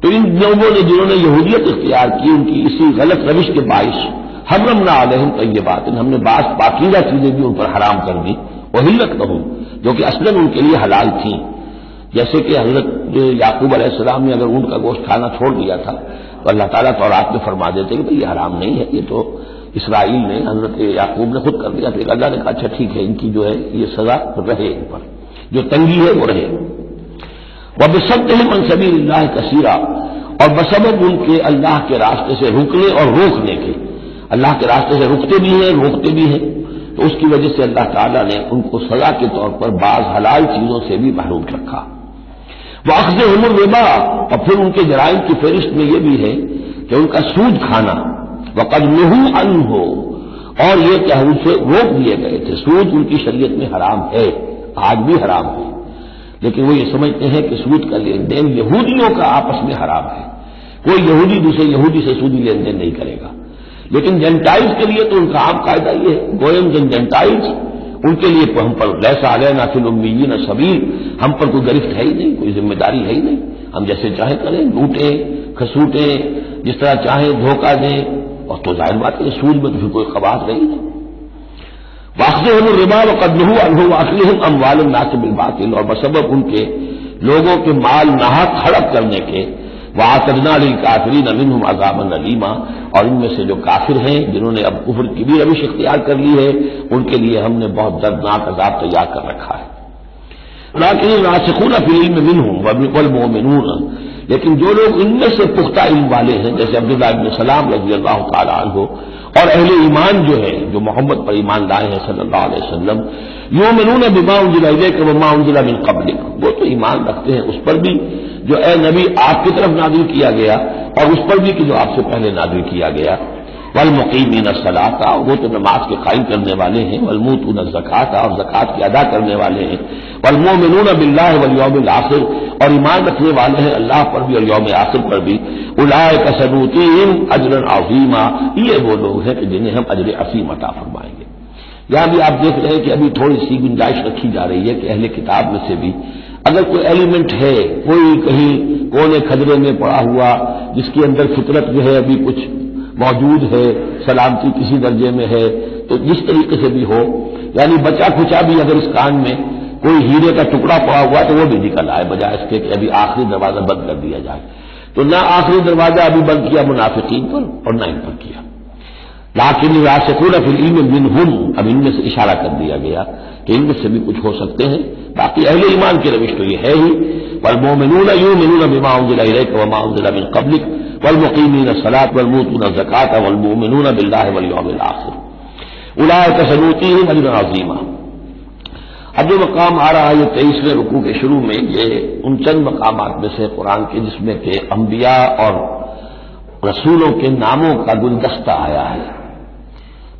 تو ان لوگوں نے جنہوں نے یہودیت اختیار کی، ان کی اسی غلط روش کے باعث حرم نہ علیہم تو یہ بات ہم نے بعض پاکیزہ چیزیں بھی ان پر حرام کر دی۔ وہ ہلت کہوں جو کہ اصل ان کے لیے حلال تھیں۔ جیسے کہ حضرت یعقوب علیہ السلام نے اگر اونٹ کا گوشت کھانا چھوڑ دیا تھا، تو اللہ تعالیٰ تو رات میں فرما دیتے کہ بھائی یہ حرام نہیں ہے، یہ تو اسرائیل نے حضرت یعقوب نے خود کر دیا پھر اللہ نے کہا اچھا ٹھیک ہے، ان کی جو ہے یہ سزا رہے ان پر۔ جو تنگی ہے وہ رہے۔ وہ بسب منصبی اللہ کثیرہ اور بسبب ان کے اللہ کے راستے سے رکنے اور روکنے کے۔ اللہ کے راستے سے رکتے بھی ہیں، روکتے بھی ہیں۔ تو اس کی وجہ سے اللہ تعالیٰ نے ان کو سزا کے طور پر بعض حلال چیزوں سے بھی محروم رکھا۔ وہ اخذ عمر وبا اور پھر ان کے جرائم کی فہرست میں یہ بھی ہے کہ ان کا سود کھانا وہ قدم ان ہو اور یہ کہ ان سے روک دیے گئے تھے۔ سود ان کی شریعت میں حرام ہے۔ آج بھی حرام ہے۔ لیکن وہ یہ سمجھتے ہیں کہ سود کا لین دین یہودیوں کا آپس میں حرام ہے۔ کوئی یہودی دوسرے یہودی سے سودی لین دین نہیں کرے گا۔ لیکن جنٹائز کے لیے تو ان کا عام قاعدہ یہ ہے۔ گوئم جن جنٹائز ان کے لیے ہم پر لیسا علیہ نہ فل امی نہ سبیر ہم پر کوئی گرفت ہے ہی نہیں، کوئی ذمہ داری ہے ہی نہیں۔ ہم جیسے چاہے کریں، لوٹیں، کھسوٹیں، جس طرح چاہیں، دھوکہ دیں۔ اور تو ظاہر بات ہے سود میں تو پھر کوئی خباس نہیں ہے۔ واقع ہوں ربا و قدم ہوں واقعی ہوں ام والم ناصب الباطل اور بسبب ان کے لوگوں کے مال نہا کھڑپ کرنے کے وہ آتدنا علی کافری نمین ہوں عذاب علیما اور ان میں سے جو کافر ہیں، جنہوں نے اب کفر کی بھی روش اختیار کر لی ہے، ان کے لیے ہم نے بہت دردناک عذاب تیار کر رکھا ہے۔ لیکن راسخون فلم من ہوں وہ مومنون لیکن جو لوگ ان میں سے پختہ علم والے ہیں، جیسے عبداللہ ابن سلام رضی اللہ تعالیٰ عنہ، اور اہل ایمان جو ہے جو محمد پر ایمان لائے ہیں صلی اللہ علیہ وسلم یوں منون بما انجلا کہ وہ ماں انجلا بن قبل وہ تو ایمان رکھتے ہیں، اس پر بھی جو اے نبی آپ کی طرف نادل کیا گیا، اور اس پر بھی کہ جو آپ سے پہلے نادل کیا گیا۔ والمقیمین الصلاۃ وہ تو نماز کے قائم کرنے والے ہیں، والموتون الزکات اور زکات کی ادا کرنے والے ہیں۔ والمؤمنون باللہ والیوم الاخر، اور ایمان رکھنے والے ہیں اللہ پر بھی اور یوم آخر پر بھی۔ اولئک سنؤتیہم اجرا عظیما، یہ وہ لوگ ہیں کہ جنہیں ہم اجر عظیم عطا فرمائیں گے۔ یہاں بھی آپ دیکھ رہے ہیں کہ ابھی تھوڑی سی گنجائش رکھی جا رہی ہے کہ اہل کتاب میں سے بھی۔ اگر کوئی ایلیمنٹ ہے، کوئی کہیں کونے کھدرے میں پڑا ہوا، جس کے اندر فطرت جو ہے ابھی کچھ موجود ہے، سلامتی کسی درجے میں ہے، تو جس طریقے سے بھی ہو یعنی بچا کھچا بھی اگر اس کان میں کوئی ہیرے کا ٹکڑا پڑا ہوا تو وہ بھی نکل آئے، بجائے اس کے کہ ابھی آخری دروازہ بند کر دیا جائے۔ تو نہ آخری دروازہ ابھی بند کیا منافقین پر اور نہ ان پر کیا۔ لاکن راسکون فلیم بن ہن اب ان میں سے اشارہ کر دیا گیا کہ ان میں سے بھی کچھ ہو سکتے ہیں۔ باقی اہل ایمان کی روش تو یہ ہے ہی۔ پر مومنون یوں منون بما انزل الیک وما انزل من قبلک والمقیمین الصلاۃ والموتون الزکات والمؤمنون باللہ والیوم الاخر اولئک سنؤتیہم اجرا عظیما اب جو مقام آ رہا ہے یہ تیئیسویں رکوع کے شروع میں یہ ان چند مقامات میں سے قرآن کے جس میں کہ انبیاء اور رسولوں کے ناموں کا گلدستہ آیا ہے۔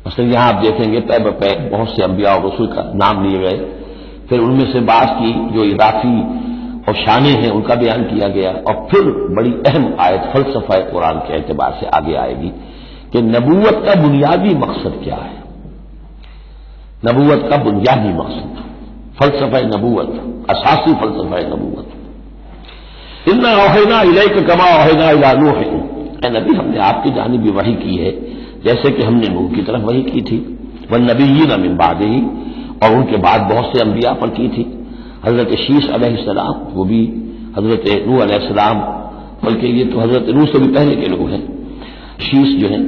مثلا یہاں آپ دیکھیں گے پہ بے بہت سے انبیاء اور رسول کا نام لیے گئے۔ پھر ان میں سے بعض کی جو اضافی اور شانے ہیں، ان کا بیان کیا گیا۔ اور پھر بڑی اہم آیت، فلسفہ قرآن کے اعتبار سے آگے آئے گی کہ نبوت کا بنیادی مقصد کیا ہے۔ نبوت کا بنیادی مقصد۔ فلسفہ نبوت، اساسی فلسفہ نبوت۔ ان اوہینا علیہ کما اوہینا علانو ہے اے نبی، ہم نے آپ کی جانب بھی وہی کی ہے، جیسے کہ ہم نے نور کی طرف وہی کی تھی۔ وہ نبی نہ بعد ہی اور ان کے بعد بہت سے انبیاء پر کی تھی۔ حضرت شیش علیہ السلام، وہ بھی حضرت نو علیہ السلام، بلکہ یہ تو حضرت نو سے بھی پہلے کے لوگ ہیں۔ شیش جو ہیں۔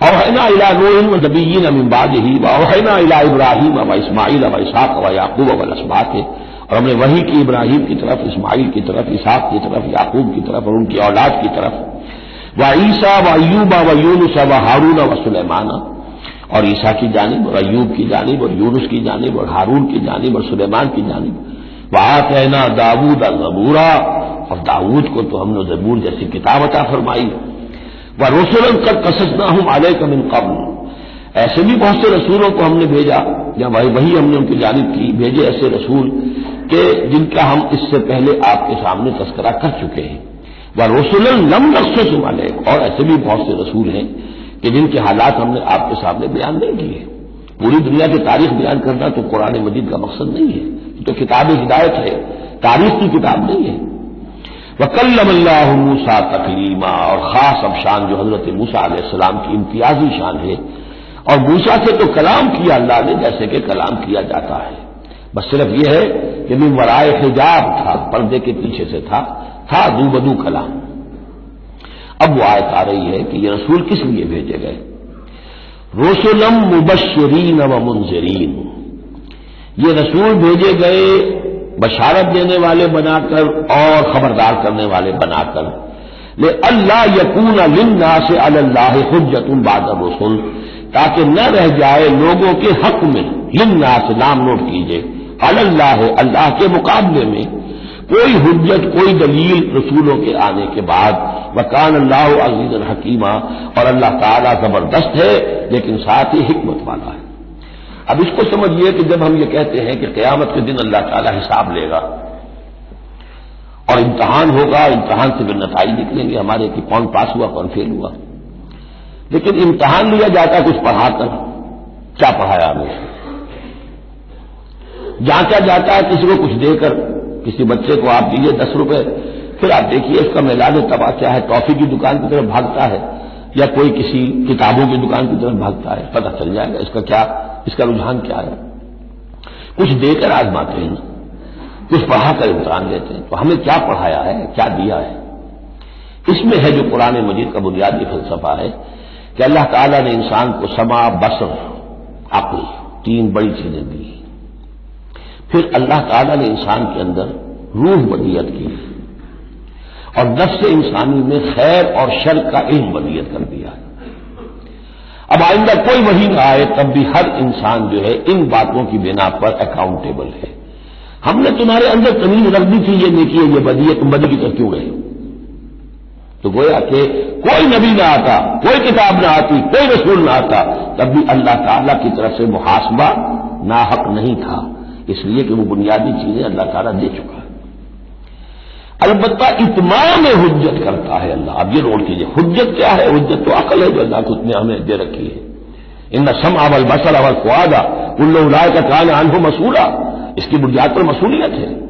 اوہینا الا نور نبیین من بعد ہی اوہینا الا ابراہیم اب اسماعیل اب اسحاق اب یعقوب اب الاسبات ہے اور ہم نے وہی کی ابراہیم کی طرف، اسماعیل کی طرف، اسحاق کی طرف، یعقوب کی طرف اور ان کی اولاد کی طرف۔ و عیسیٰ و ایوبا و یونس و ہارون و سلیمان۔ اور عیسیٰ کی جانب اور ایوب کی جانب اور یونس کی جانب اور ہارون کی جانب اور سلیمان کی جانب۔ وہ کہنا داود زبورا اور داود کو تو ہم نے زبور جیسی کتاب عطا فرمائی۔ وہ رسول کر کسس نہ ہوں علیہ کا من قبل۔ ایسے بھی بہت سے رسولوں کو ہم نے بھیجا، یا بھائی وہی ہم نے ان کی جانب کی، بھیجے ایسے رسول کہ جن کا ہم اس سے پہلے آپ کے سامنے تذکرہ کر چکے ہیں۔ وہ رسول لم نقص والے اور ایسے بھی بہت سے رسول ہیں کہ جن کے حالات ہم نے آپ کے سامنے بیان نہیں کیے۔ پوری دنیا کی تاریخ بیان کرنا تو قرآن مجید کا مقصد نہیں ہے۔ تو کتاب ہدایت ہے، تاریخ کی کتاب نہیں ہے۔ وکلم اللہ موسا تکلیمہ اور خاص اب شان جو حضرت موسا علیہ السلام کی امتیازی شان ہے۔ اور موسا سے تو کلام کیا اللہ نے، جیسے کہ کلام کیا جاتا ہے۔ بس صرف یہ ہے کہ بھی ورائے حجاب تھا، پردے کے پیچھے سے تھا تھا دو بدو کلام۔ اب وہ آیت آ رہی ہے کہ یہ رسول کس لیے بھیجے گئے؟ رسولم مبشرین و منظرین یہ رسول بھیجے گئے بشارت دینے والے بنا کر اور خبردار کرنے والے بنا کر لے اللہ یقون لنا سے اللہ حجت باد رسول تاکہ نہ رہ جائے لوگوں کے حق میں۔ لنا سے نام نوٹ کیجیے اللہ اللہ کے مقابلے میں۔ کوئی حجت، کوئی دلیل رسولوں کے آنے کے بعد۔ وکان اللہ عزیز الحکیمہ اور اللہ تعالیٰ زبردست ہے، لیکن ساتھ ہی حکمت والا ہے۔ اب اس کو سمجھیے کہ جب ہم یہ کہتے ہیں کہ قیامت کے دن اللہ تعالیٰ حساب لے گا اور امتحان ہوگا، امتحان سے بھی نتائج نکلیں گے، ہمارے کہ کون پاس ہوا، کون فیل ہوا۔ لیکن امتحان لیا جاتا ہے کچھ پڑھا کر، کیا پڑھایا ہمیں جانچا جاتا ہے، کسی کو کچھ دے کر، کسی بچے کو آپ دیجیے دس روپے، پھر آپ دیکھیے اس کا میلان تباہ کیا ہے، ٹافی کی دکان کی طرف بھاگتا ہے۔ یا کوئی کسی کتابوں کی دکان کی طرف بھاگتا ہے، پتہ چل جائے گا اس کا کیا، اس کا رجحان کیا ہے۔ کچھ دے کر آزماتے ہیں، کچھ پڑھا کر امتحان دیتے ہیں۔ تو ہمیں کیا پڑھایا ہے، کیا دیا ہے؟ اس میں ہے جو قرآن مجید کا بنیادی فلسفہ ہے کہ اللہ تعالیٰ نے انسان کو سما بسر عقل، تین بڑی چیزیں دی۔ پھر اللہ تعالیٰ نے انسان کے اندر روح بدیت کی۔ اور نفس انسانی میں خیر اور شر کا علم بدیت کر دیا اب آئندہ کوئی وہی نہ آئے تب بھی ہر انسان جو ہے ان باتوں کی بنا پر اکاؤنٹیبل ہے۔ ہم نے تمہارے اندر تمیز رکھ دی تھی، یہ نیکی ہے، یہ بدی ہے، تم بدی کی طرف کیوں گئے تو گویا کہ کوئی نبی نہ آتا، کوئی کتاب نہ آتی، کوئی رسول نہ آتا، تب بھی اللہ تعالی کی طرف سے محاسبہ ناحق نہیں تھا۔ اس لیے کہ وہ بنیادی چیزیں اللہ تعالیٰ دے چکا ہے۔ البتہ اتمام حجت کرتا ہے اللہ۔ اب یہ روڈ کیجیے حجت کیا ہے؟ حجت تو عقل ہے جو اللہ خود نے ہمیں دے رکھی ہے۔ ان سم اول بسل اول خوادا ان لائے کا کان آنکھوں مسورا اس کی بنیاد پر مصولیت ہے۔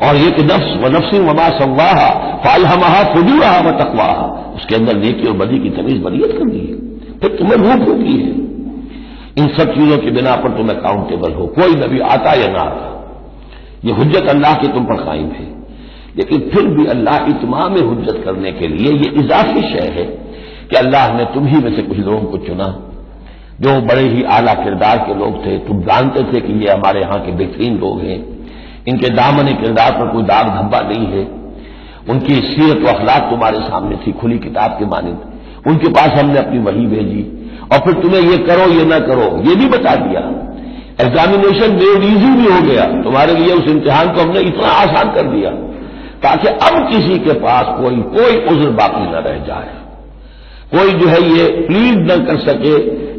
اور یہ کہ نفس، و نفسی وما سواہ فالحمہ فجورہ و تقواہ اس کے اندر نیکی اور بدی کی تمیز بریت کر دی ہے۔ پھر تمہیں روح ہوگی ہے۔ ان سب چیزوں کی بنا پر تم اکاؤنٹیبل ہو۔ کوئی نبی آتا یا نہ آتا۔ یہ حجت اللہ کی تم پر قائم ہے۔ لیکن پھر بھی اللہ اتمام حجت کرنے کے لیے یہ اضافی شے ہے کہ اللہ نے تم ہی میں سے کچھ لوگوں کو چنا۔ جو بڑے ہی اعلیٰ کردار کے لوگ تھے، تم جانتے تھے کہ یہ ہمارے یہاں کے بہترین لوگ ہیں۔ ان کے دامن کردار پر کوئی داغ دھبا نہیں ہے۔ ان کی سیرت و اخلاق تمہارے سامنے تھی، کھلی کتاب کے مانند۔ ان کے پاس ہم نے اپنی وہی بھیجی۔ اور پھر تمہیں یہ کرو، یہ نہ کرو، یہ بھی بتا دیا۔ ایگزامینیشن میڈ ایزی بھی ہو گیا۔ تمہارے لیے اس امتحان کو ہم نے اتنا آسان کر دیا۔ تاکہ اب کسی کے پاس کوئی کوئی عذر باقی نہ رہ جائے۔ کوئی جو ہے یہ پلیڈ نہ کر سکے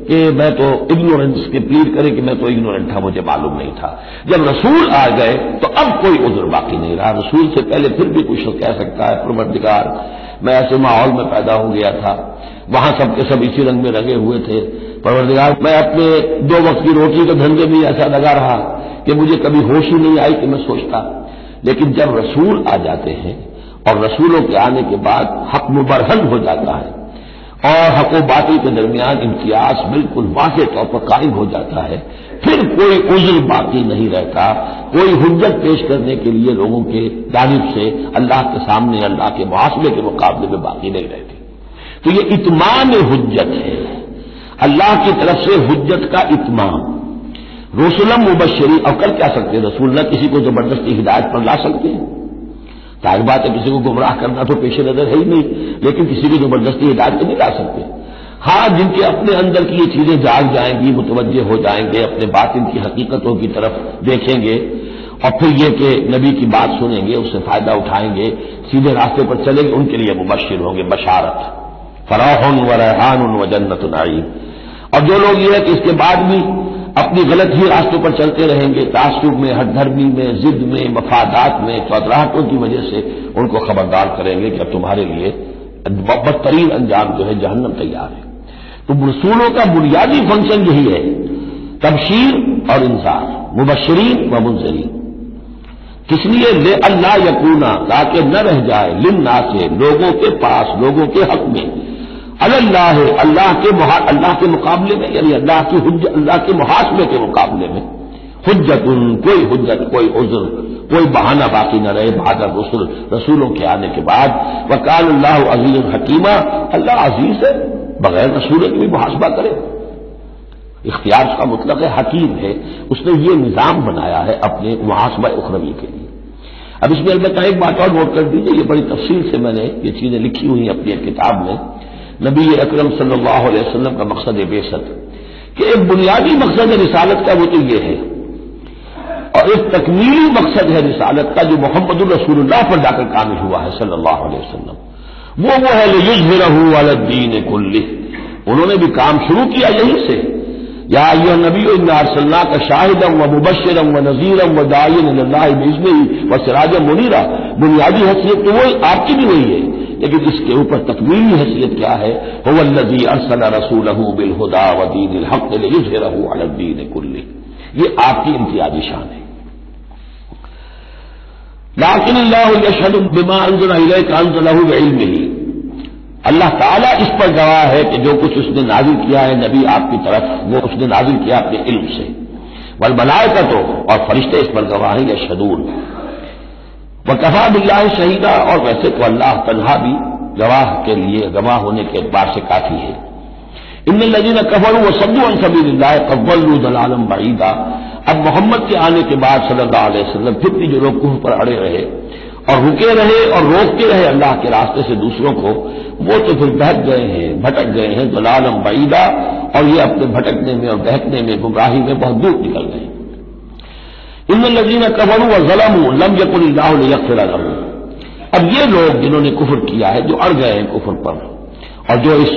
کہ میں تو اگنورینس کے پلیڈ کرے کہ میں تو اگنورینٹ تھا، مجھے معلوم نہیں تھا۔ جب رسول آ گئے تو اب کوئی عذر باقی نہیں رہا۔ رسول سے پہلے پھر بھی کچھ کہہ سکتا ہے، پروردگار، میں ایسے ماحول میں پیدا ہو گیا تھا، وہاں سب کے سب اسی رنگ میں رنگے ہوئے تھے۔ پروردگار، میں اپنے دو وقت کی روٹی کے دھندے بھی ایسا لگا رہا کہ مجھے کبھی ہوش ہی نہیں آئی کہ میں سوچتا۔ لیکن جب رسول آ جاتے ہیں اور رسولوں کے آنے کے بعد حق مبرہن ہو جاتا ہے اور حق و باطل کے درمیان امتیاز بالکل واضح طور پر قائم ہو جاتا ہے، پھر کوئی عذر باقی نہیں رہتا، کوئی حجت پیش کرنے کے لیے لوگوں کے جانب سے اللہ کے سامنے، اللہ کے معاشرے کے مقابلے میں باقی نہیں رہتی۔ تو یہ اتمام حجت ہے۔ اللہ کی طرف سے حجت کا اتمام۔ رسولم مبشری اور کر کیا سکتے رسول نہ کسی کو زبردستی ہدایت پر لا سکتے ہیں۔ ظاہر بات ہے، کسی کو گمراہ کرنا تو پیش نظر ہے ہی نہیں، لیکن کسی کو زبردستی ہدایت پہ نہیں لا سکتے۔ ہاں جن کے اپنے اندر کی یہ چیزیں جاگ جائیں گی، متوجہ ہو جائیں گے، اپنے باطن کی حقیقتوں کی طرف دیکھیں گے، اور پھر یہ کہ نبی کی بات سنیں گے، اس سے فائدہ اٹھائیں گے، سیدھے راستے پر چلیں گے، ان کے لیے مبشر ہوں گے، بشارت۔ فراہن و ریحان و جنت نعیم۔ اور جو لوگ یہ ہے کہ اس کے بعد بھی اپنی غلط ہی راستوں پر چلتے رہیں گے، تعصب میں ہر دھرمی میں، ضد میں، مفادات میں چودراہٹوں کی وجہ سے ان کو خبردار کریں گے کہ اب تمہارے لیے بدترین انجام جو ہے جہنم تیار ہے۔ تو رسولوں کا بنیادی فنکشن یہی ہے، تبشیر اور انصاف مبشرین و منظرین کس لیے؟ لے اللہ یقونا تاکہ نہ رہ جائے لن سے لوگوں کے پاس، لوگوں کے حق میں۔ اللہ اللہ کے اللہ کے مقابلے میں یعنی اللہ کی حج، اللہ کے محاسبے کے مقابلے میں۔ حجت ان کوئی حجت، کوئی عذر، کوئی بہانہ باقی نہ رہے بہادر رسول، رسولوں کے آنے کے بعد۔ وکال اللہ عزیز الحکیمہ، اللہ عزیز ہے، بغیر رسول کے بھی محاسبہ کرے۔ اختیار کا مطلب ہے، حکیم ہے۔ اس نے یہ نظام بنایا ہے اپنے محاسبہ اخروی کے لیے۔ اب اس میں البتہ ایک بات اور نوٹ کر دیجیے یہ بڑی تفصیل سے میں نے یہ چیزیں لکھی ہوئی اپنی ایک کتاب میں۔ نبی اکرم صلی اللہ علیہ وسلم کا مقصد بے ست کہ ایک بنیادی مقصد ہے رسالت کا وہ تو یہ ہے اور ایک تکمیلی مقصد ہے رسالت کا جو محمد الرسول اللہ پر جا کر کامل ہوا ہے صلی اللہ علیہ وسلم۔ وہ وہ ہے الدین کل انہوں نے بھی کام شروع کیا یہیں سے۔ یا یہ نبی اللہ کا شاہدم و مبشرم و نذیرم و دائن اللہ بزنی و سراج منیرا بنیادی حیثیت تو وہ آپ کی بھی وہی ہے۔ لیکن اس کے اوپر تکمیلی حیثیت کیا ہے وہ الزی ارسل رسول بالخدا ودین الحق رہو الدین کل یہ آپ کی امتیازی شان ہے۔ لاکن اللہ یشد بما انزل الیک انزلہ بعلم ہی اللہ تعالیٰ اس پر گواہ ہے کہ جو کچھ اس نے نازل کیا ہے نبی آپ کی طرف، وہ اس نے نازل کیا اپنے علم سے۔ بل بلائے کا تو اور فرشتے اس پر گواہ ہیں یا شدور وہ کفا بلّہ شہیدہ اور ویسے تو اللہ تنہا بھی گواہ کے لیے، گواہ ہونے کے اعتبار سے کافی ہے۔ ان میں لذیذ قبر وہ سبو ان سبھی اللہ قبل دلالم بعیدہ اب محمد کے آنے کے بعد صلی اللہ علیہ وسلم پھر بھی جو لوگ کف پر اڑے رہے اور رکے رہے اور روکتے رہے اللہ کے راستے سے دوسروں کو، وہ تو پھر بہت گئے ہیں، بھٹک گئے ہیں دلالم بعیدہ اور یہ اپنے بھٹکنے میں اور بہتنے میں، گمراہی میں بہت دور نکل گئے۔ ان لذین قبر و ظلم لم یق اللہ اب یہ لوگ جنہوں نے کفر کیا ہے، جو اڑ گئے ہیں کفر پر، اور جو اس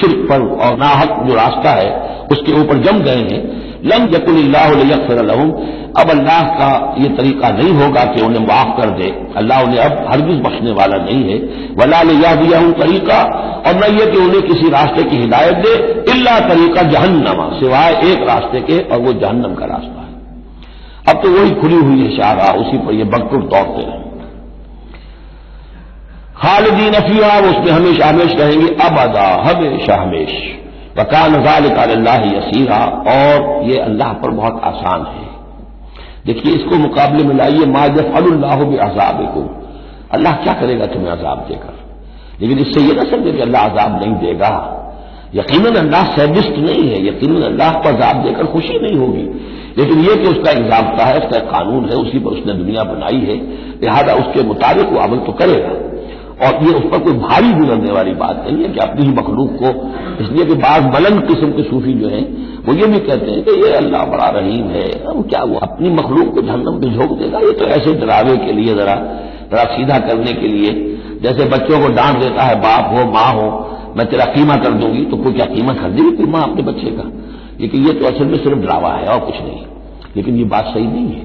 شرک پر اور ناحق جو راستہ ہے، اس کے اوپر جم گئے ہیں، لم یق اللہ یکفر الحم اب اللہ کا یہ طریقہ نہیں ہوگا کہ انہیں معاف کر دے۔ اللہ انہیں اب ہرگز بخشنے والا نہیں ہے۔ ولا نے دیا ہوں طریقہ اور نہ یہ کہ انہیں کسی راستے کی ہدایت دے اللہ طریقہ جہنما سوائے ایک راستے کے اور وہ جہنم کا راستہ۔ اب تو وہی کھلی ہوئی ہے شاہ اسی پر یہ بکر دوڑتے رہیں خالدین افیہ اس میں ہمیشہ ہمیش رہیں گے اب ادا ہمیشہ۔ ہمیش بکان نظال اللہ یسیرا، اور یہ اللہ پر بہت آسان ہے۔ دیکھیے، اس کو مقابلے میں لائیے، ما جف اللہ بھی عذاب کو اللہ کیا کرے گا تمہیں عذاب دے کر؟ لیکن اس سے یہ نہ سمجھے کہ اللہ عذاب نہیں دے گا۔ یقیناً اللہ سیبسٹ نہیں ہے، یقیناً اللہ کو عذاب دے کر خوشی نہیں ہوگی۔ لیکن یہ کہ اس کا ایک ضابطہ ہے، اس کا ایک قانون ہے، اسی پر اس نے دنیا بنائی ہے، لہذا اس کے مطابق وہ عمل تو کرے گا۔ اور یہ اس پر کوئی بھاری گزرنے والی بات نہیں ہے کہ اپنی ہی مخلوق کو، اس لیے کہ بعض بلند قسم کے صوفی جو ہیں، وہ یہ بھی کہتے ہیں کہ یہ اللہ بڑا رحیم ہے۔ اب کیا وہ اپنی مخلوق کو جہنم پہ جھونک دے گا؟ یہ تو ایسے ڈراوے کے لیے ذرا ذرا سیدھا کرنے کے لیے۔ جیسے بچوں کو ڈانٹ دیتا ہے، باپ ہو، ماں ہو، میں تیرا قیمہ کر دوں گی، تو کوئی کیا قیمہ کر دے گی کوئی ماں اپنے بچے کا؟ لیکن یہ تو اصل میں صرف ڈراوا ہے اور کچھ نہیں، لیکن یہ بات صحیح نہیں ہے۔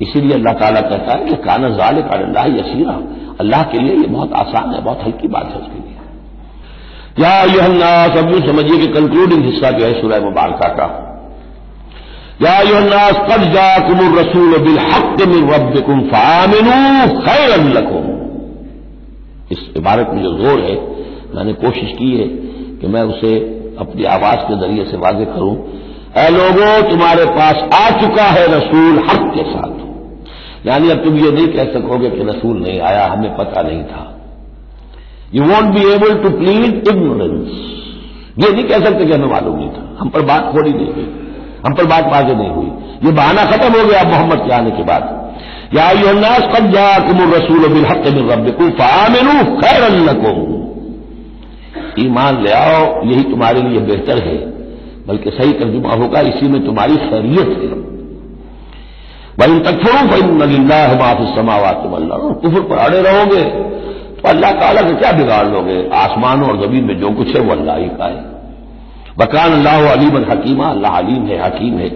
اسی لیے اللہ تعالیٰ کہتا ہے کہ کانا ظال کا اللہ یسیرا، اللہ کے لیے یہ بہت آسان ہے، بہت ہلکی بات ہے اس کے لیے۔ کیا یہ سب یوں سمجھیے کہ کنکلوڈنگ حصہ جو ہے سورہ مبارکہ کا۔ یا الناس، قد جاءكم الرسول بالحق من ربكم فآمنوا خيرا لكم اس عبارت میں جو زور ہے، میں نے کوشش کی ہے کہ میں اسے اپنی آواز کے ذریعے سے واضح کروں۔ اے لوگوں تمہارے پاس آ چکا ہے رسول حق کے ساتھ۔ یعنی اب تم یہ نہیں کہہ سکو گے کہ رسول نہیں آیا، ہمیں پتہ نہیں تھا۔ You want be able to plead ignorance یہ نہیں کہہ سکتے کہ ہمیں معلوم نہیں تھا۔ ہم پر بات تھوڑی نہیں ہوئی۔ ہم پر بات واضح نہیں ہوئی۔ یہ بہانہ ختم ہو گیا محمد کے آنے کے بعد۔ یا الناس، قد جاءكم الرسول بالحق من ربكم فآمنوا خيرا لكم ایمان لے آؤ، یہی تمہارے لیے بہتر ہے۔ بلکہ صحیح ترجمہ ہوگا، اسی میں تمہاری خیریت ہے۔ بھائی تکفروں بھائی اللہ معاف سماوات اللہ کفر پر اڑے رہو گے، تو اللہ تعالیٰ کا کیا بگاڑ لو گے؟ آسمان اور زمین میں جو کچھ ہے، وہ اللہ ہی کا ہے۔ بکان اللہ علیم الحکیمہ اللہ علیم ہے، حکیم ہے۔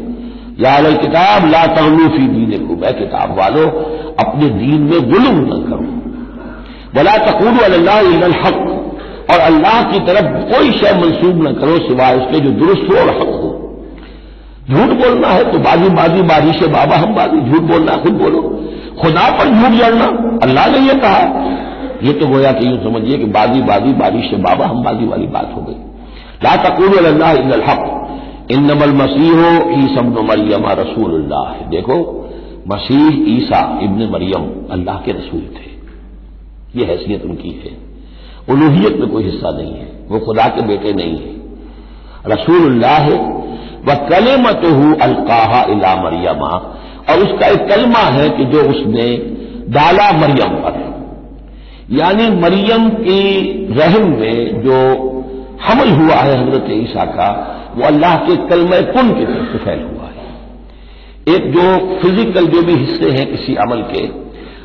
یا کتاب لا فی دین کو میں کتاب والو، اپنے دین میں ظلم نہ کرو۔ بلا تقول اللہ الحق۔ اور اللہ کی طرف کوئی شے منسوب نہ کرو سوائے اس کے جو درست ہو اور حق ہو۔ جھوٹ بولنا ہے تو بازی بازی بارش سے بابا ہم بازی، جھوٹ بولنا، خود بولو۔ خدا پر جھوٹ جڑنا اللہ نے یہ کہا۔ یہ تو گویا کہ یوں سمجھیے کہ بازی بازی بارش سے بابا ہم بازی والی بات ہو گئی۔ لا تقول اللہ الحق ان نمل مسیح ہو ابن مریم رسول اللہ۔ دیکھو، مسیح عیسا ابن مریم اللہ کے رسول تھے۔ یہ حیثیت ان کی ہے۔ الوحیت میں کوئی حصہ نہیں ہے، وہ خدا کے بیٹے نہیں ہیں۔ رسول اللہ ہے وہ کلمت ہوں القاہ الا مریم۔ اور اس کا ایک کلمہ ہے کہ جو اس نے ڈالا مریم پر۔ یعنی مریم کی رحم میں جو حمل ہوا ہے حضرت عیسیٰ کا، وہ اللہ کے کلمہ کن کی طرف سے پھیل ہوا ہے۔ ایک جو فزیکل جو بھی حصے ہیں کسی عمل کے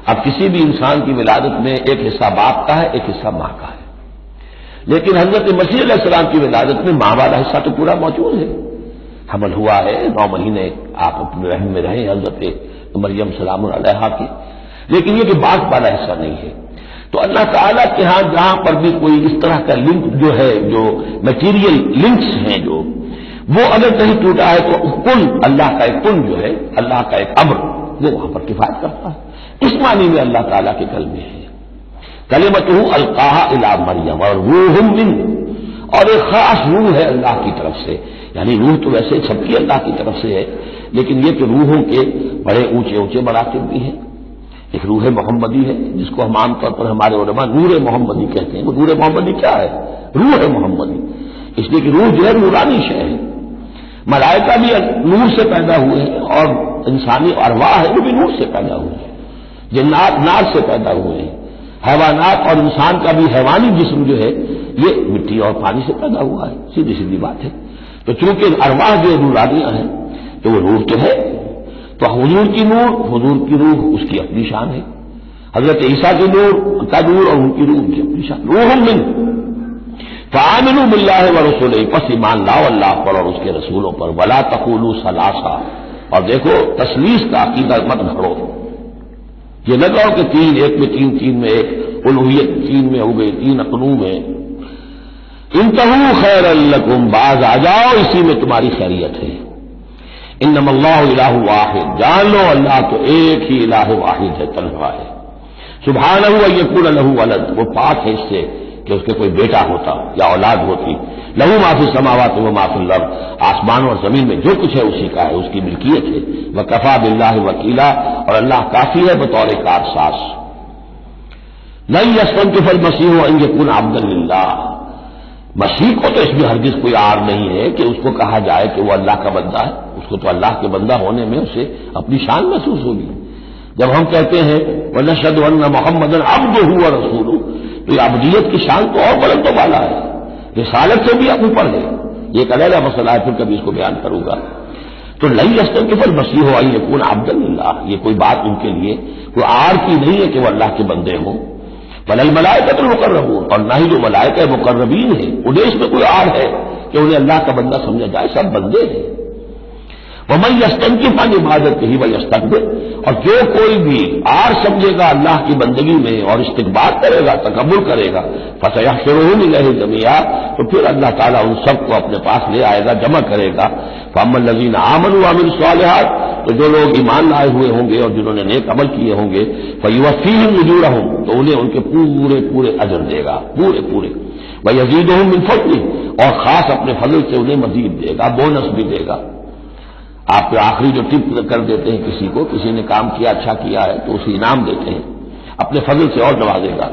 اب کسی بھی انسان کی ولادت میں ایک حصہ باپ کا ہے، ایک حصہ ماں کا ہے۔ لیکن حضرت مسیح علیہ السلام کی ولادت میں ماں والا حصہ تو پورا موجود ہے۔ حمل ہوا ہے، نو مہینے آپ اپنے رحم میں رہے حضرت مریم سلام علیہ کی۔ لیکن یہ کہ بات والا حصہ نہیں ہے۔ تو اللہ تعالیٰ کے ہاں جہاں پر بھی کوئی اس طرح کا لنک جو ہے، جو میٹیریل لنکس ہیں جو، وہ اگر کہیں ٹوٹا ہے تو کل اللہ کا ایک کل جو ہے، اللہ کا ایک امر، وہ وہاں پر کفایت کرتا ہے۔ اس معنی میں اللہ تعالیٰ کے کل میں ہے۔ کلمت ہوں القاہ الا مریم اور روح من۔ اور ایک خاص روح ہے اللہ کی طرف سے۔ یعنی روح تو ویسے چھپکی اللہ کی طرف سے ہے، لیکن یہ کہ روحوں کے بڑے اونچے اونچے مراتب بھی ہیں۔ ایک روح محمدی ہے، جس کو ہم عام طور پر ہمارے علماء نور محمدی کہتے ہیں۔ وہ نور محمدی کیا ہے؟ روح محمدی۔ اس لیے کہ روح جو ہے، نورانی شہ ہے۔ ملائکہ بھی نور سے پیدا ہوئے ہیں اور انسانی ارواح ہے وہ بھی نور سے پیدا ہوئے ہیں۔ جنات نار سے پیدا ہوئے ہیں۔ حیوانات اور انسان کا بھی حیوانی جسم جو ہے، یہ مٹی اور پانی سے پیدا ہوا ہے۔ سیدھی سیدھی بات ہے۔ تو چونکہ ارواح جو نورانیاں ہیں، تو وہ نور تو ہے۔ تو حضور کی نور، حضور کی روح اس کی اپنی شان ہے۔ حضرت عیسیٰ کی نور، کا نور اور ان کی روح ان کی اپنی شان۔ روح من تو عامن بلّہ و رسول پس ایمان لاؤ اللہ پر اور اس کے رسولوں پر۔ ولا تقول سلاسا اور دیکھو، تسلیس کا عقیدہ مت گھڑو یہ نہ کہو کہ تین، ایک میں تین تین میں ایک الوحیت تین میں ہو گئی، تین اقنو میں انتہو خیر الکم باز آ جاؤ، اسی میں تمہاری خیریت ہے۔ ان اللہ الہ واحد، جان لو اللہ تو ایک ہی الہ واحد ہے، تنہا ہے۔ سبحان یقول لہو ولد، وہ پاک ہے اس سے۔ کہ اس کے کوئی بیٹا ہوتا یا اولاد ہوتی، لہو معافی سماوات وہ معاف اللہ آسمان اور زمین میں جو کچھ ہے اسی کا ہے، اس کی ملکیت ہے۔ وہ کفا بلّہ وکیلا، اور اللہ کافی ہے بطور کار ساس نہیں یسمن کے فل مسیح ہو یقون عبد اللہ مسیح کو تو اس میں ہرگز کوئی آر نہیں ہے کہ اس کو کہا جائے کہ وہ اللہ کا بندہ ہے۔ اس کو تو اللہ کے بندہ ہونے میں اسے اپنی شان محسوس ہوگی۔ جب ہم کہتے ہیں وہ نشد محمد اب جو ہوا رسول تو یہ ابدیت کی شان تو اور بلند والا ہے۔ رسالت سے بھی اوپر ہے۔ یہ ایک علیحدہ مسئلہ ہے پھر کبھی اس کو بیان کروں گا۔ تو نئی استر کے پھر مسیح ہو آئی ہے عبد اللہ یہ کوئی بات ان کے لیے، کوئی آر کی نہیں ہے کہ وہ اللہ کے بندے ہوں۔ بل ملائے تو مقرر اور نہ ہی جو ملائکہ مقربین ہیں، انہیں اس میں کوئی آڑ ہے کہ انہیں اللہ کا بندہ سمجھا جائے، سب بندے ہیں۔ وہ میں یستن کی پانی عبادت ہی وہ یستک اور جو کوئی بھی آر سمجھے گا اللہ کی بندگی میں اور استقبال کرے گا، تکبر کرے گا فتح شروع نہیں رہے زمیا تو پھر اللہ تعالیٰ ان سب کو اپنے پاس لے آئے گا، جمع کرے گا۔ فامل نظین عامن عامر صالحات تو جو لوگ ایمان لائے ہوئے ہوں گے اور جنہوں نے نیک عمل کیے ہوں گے فیوفی مجورا ہوں تو انہیں ان کے پورے پورے اجر دے گا، پورے پورے۔ وہ یزید ہوں فضل اور خاص اپنے فضل سے انہیں مزید دے گا، بونس بھی دے گا۔ آپ کے آخری جو ٹپ کر دیتے ہیں کسی کو، کسی نے کام کیا اچھا کیا ہے، تو اسے انعام دیتے ہیں۔ اپنے فضل سے اور نوازے گا۔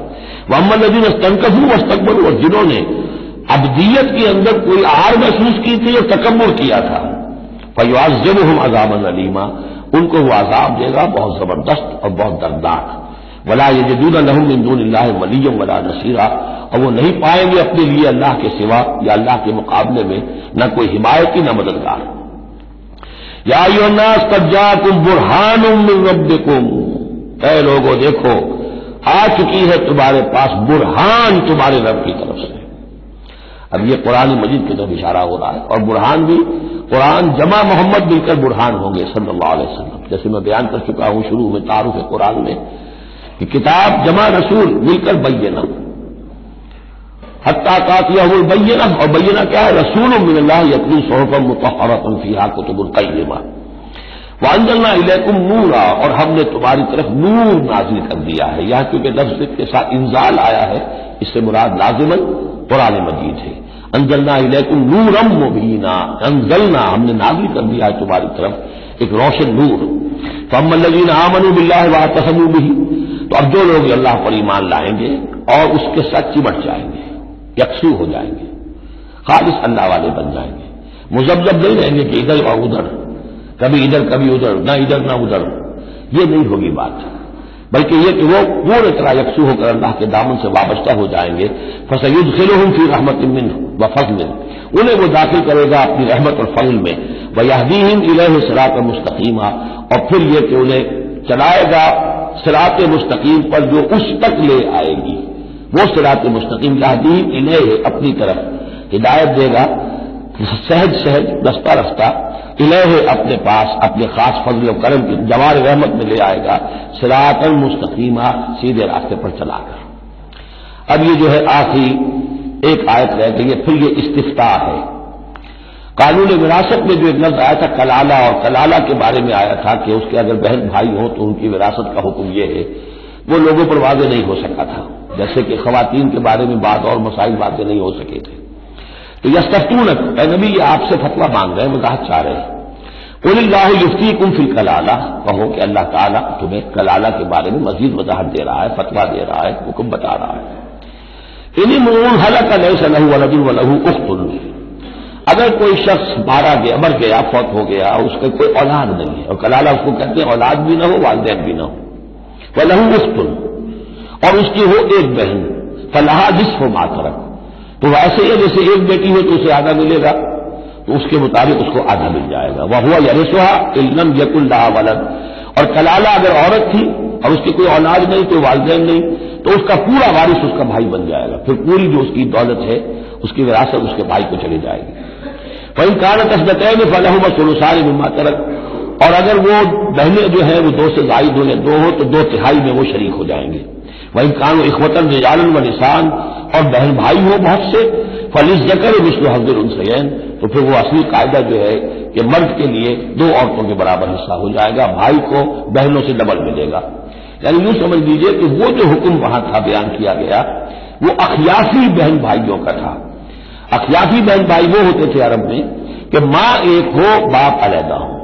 محمد نبی استنکف ہوں استقبل اور جنہوں نے ابدیت کے اندر کوئی آر محسوس کی تھی، اور تکبر کیا تھا۔ فیواز جب ہم عذاب علیما ان کو وہ عذاب دے گا بہت زبردست اور بہت دردناک۔ ولا یہ جدود الحمد اللہ ولی ولا نصیرہ اور وہ نہیں پائیں گے اپنے لیے اللہ کے سوا یا اللہ کے مقابلے میں، نہ کوئی حمایتی نہ مددگار۔ یا الناس قد جاکم برہان من ربکم۔ اے لوگوں دیکھو، آ چکی ہے تمہارے پاس برہان تمہارے رب کی طرف سے۔ اب یہ قرآن مجید کی طرف اشارہ ہو رہا ہے۔ اور برہان بھی، قرآن جمع محمد مل کر برہان ہوں گے صلی اللہ علیہ وسلم۔ جیسے میں بیان کر چکا ہوں شروع میں تعارف قرآن میں کہ کتاب جمع رسول مل کر بینا حتیٰ کاتیا ہوئی بینا اور بینا کیا ہے؟ رسول من اللہ یقین صحف متحرت فیحا کتب القیمہ۔ وانجلنا الیکم نورا، اور ہم نے تمہاری طرف نور نازل کر دیا ہے۔ یہاں کیونکہ لفظ کے ساتھ انزال آیا ہے، اس سے مراد لازمن قرآن مجید ہے۔ انجلنا الیکم نورم مبینہ انزلنا، ہم نے نازل کر دیا ہے تمہاری طرف ایک روشن نور۔ تو ہم الذین آمنوا باللہ واعتصموا به تو اب جو لوگ اللہ پر ایمان لائیں گے اور اس کے ساتھ چمٹ جائیں گے۔ یکسو ہو جائیں گے، خالص اللہ والے بن جائیں گے۔ مزبزب نہیں رہیں گے کہ ادھر اور ادھر، کبھی ادھر کبھی ادھر، نہ ادھر نہ ادھر۔ یہ نہیں ہوگی بات۔ بلکہ یہ کہ وہ پورے طرح یکسو ہو کر اللہ کے دامن سے وابستہ ہو جائیں گے۔ فسید خلو فی رحمت من و فضل۔ انہیں وہ داخل کرے گا اپنی رحمت اور فضل میں۔ وہ یادین الہ سراط مستقیمہ اور پھر یہ کہ انہیں چلائے گا سراط مستقیم پر جو اس تک لے آئے گی۔ وہ سراط مستقیم یادین الہ اپنی طرف ہدایت دے گا، سہج سہج، رستہ رفتہ الہ اپنے پاس اپنے خاص فضل و کرم کی جوار رحمت میں لے آئے گا سراط المستقیمہ سیدھے راستے پر چلا کر اب یہ جو ہے آخری ایک آیت رہ گئی ہے، پھر یہ استفتا ہے۔ قانون وراثت میں جو ایک لفظ آیا تھا، کلالہ، اور کلالہ کے بارے میں آیا تھا کہ اس کے اگر بہن بھائی ہوں تو ان کی وراثت کا حکم یہ ہے وہ لوگوں پر واضح نہیں ہو سکا تھا۔ جیسے کہ خواتین کے بارے میں بات اور مسائل واضح نہیں ہو سکے تھے۔ تو یستون اے نبی، یہ آپ سے فتوا مانگ رہے ہیں وضاحت چاہ رہے ہیں۔ قل اللہ یفتی کم فی کلالہ کہو کہ اللہ تعالیٰ تمہیں کلالہ کے بارے میں مزید وضاحت دے رہا ہے فتوا دے رہا ہے، حکم بتا رہا ہے۔ انہیں مون حلق علیہ صلی ولد الح اخت۔ اگر کوئی شخص مارا گیا، مر گیا، فوت ہو گیا، اس کا کوئی اولاد نہیں ہے۔ اور کلالہ اس کو کہتے ہیں، اولاد بھی نہ ہو، والدین بھی نہ ہو۔ وہ لہو اور اس کی ہو ایک بہن. فلاح جس ہو ماترک تو ایسے ہی جیسے ایک بیٹی ہو تو اسے آدھا ملے گا. تو اس کے مطابق اس کو آدھا مل جائے گا. وہ ہوا یسوا علم یق اللہ ولد. اور کلالہ اگر عورت تھی اور اس کی کوئی اولاد نہیں، کوئی والدین نہیں، تو اس کا پورا وارث اس کا بھائی بن جائے گا. پھر پوری جو اس کی دولت ہے، اس کی وراثت اس کے بھائی کو چلی جائے گی. وہی کار تصبت ہے فلاح و سلوسار مما ترک اور اگر وہ بہنیں جو ہیں وہ دو سے زائد ہو یا دو ہو تو دو تہائی میں وہ شریک ہو جائیں گے۔ وہی کان و اخوتن رجالن و نسان اور بہن بھائی ہو بہت سے فلیس زکر مسلم حضر السین تو پھر وہ اصلی قاعدہ جو ہے کہ مرد کے لیے دو عورتوں کے برابر حصہ ہو جائے گا، بھائی کو بہنوں سے ڈبل ملے گا۔ یعنی یوں سمجھ لیجیے کہ وہ جو حکم وہاں تھا بیان کیا گیا، وہ اخیافی بہن بھائیوں کا تھا۔ اخیافی بہن بھائی وہ ہوتے تھے عرب میں کہ ماں ایک ہو، باپ علیحدہ ہو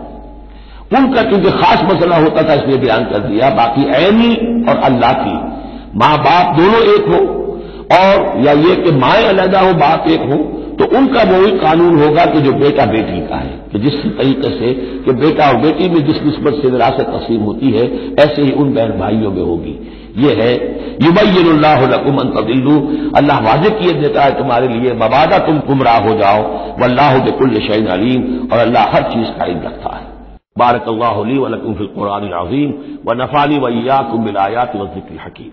ان کا کیونکہ خاص مسئلہ ہوتا تھا اس لیے بیان کر دیا، باقی عینی اور اللہ کی۔ ماں باپ دونوں ایک ہو اور یا یہ کہ مائیں علیحدہ ہو باپ ایک ہو تو ان کا وہی قانون ہوگا کہ جو بیٹا بیٹی کا ہے، کہ جس طریقے سے کہ بیٹا اور بیٹی میں جس نسبت سے وراثت تقسیم ہوتی ہے، ایسے ہی ان بہن بھائیوں میں ہوگی۔ یہ ہے، یبین اللہ لکم ان تدلو اللہ واضح کیے دیتا ہے تمہارے لیے مبادہ تم گمراہ ہو جاؤ، واللہ بکل شعین علیم۔ اور اللہ ہر چیز کا علم رکھتا ہے۔ بارک اللہ علی ولکم فی القرآن العظیم و نفالی ویاکم بالآیات و ذکر حکیم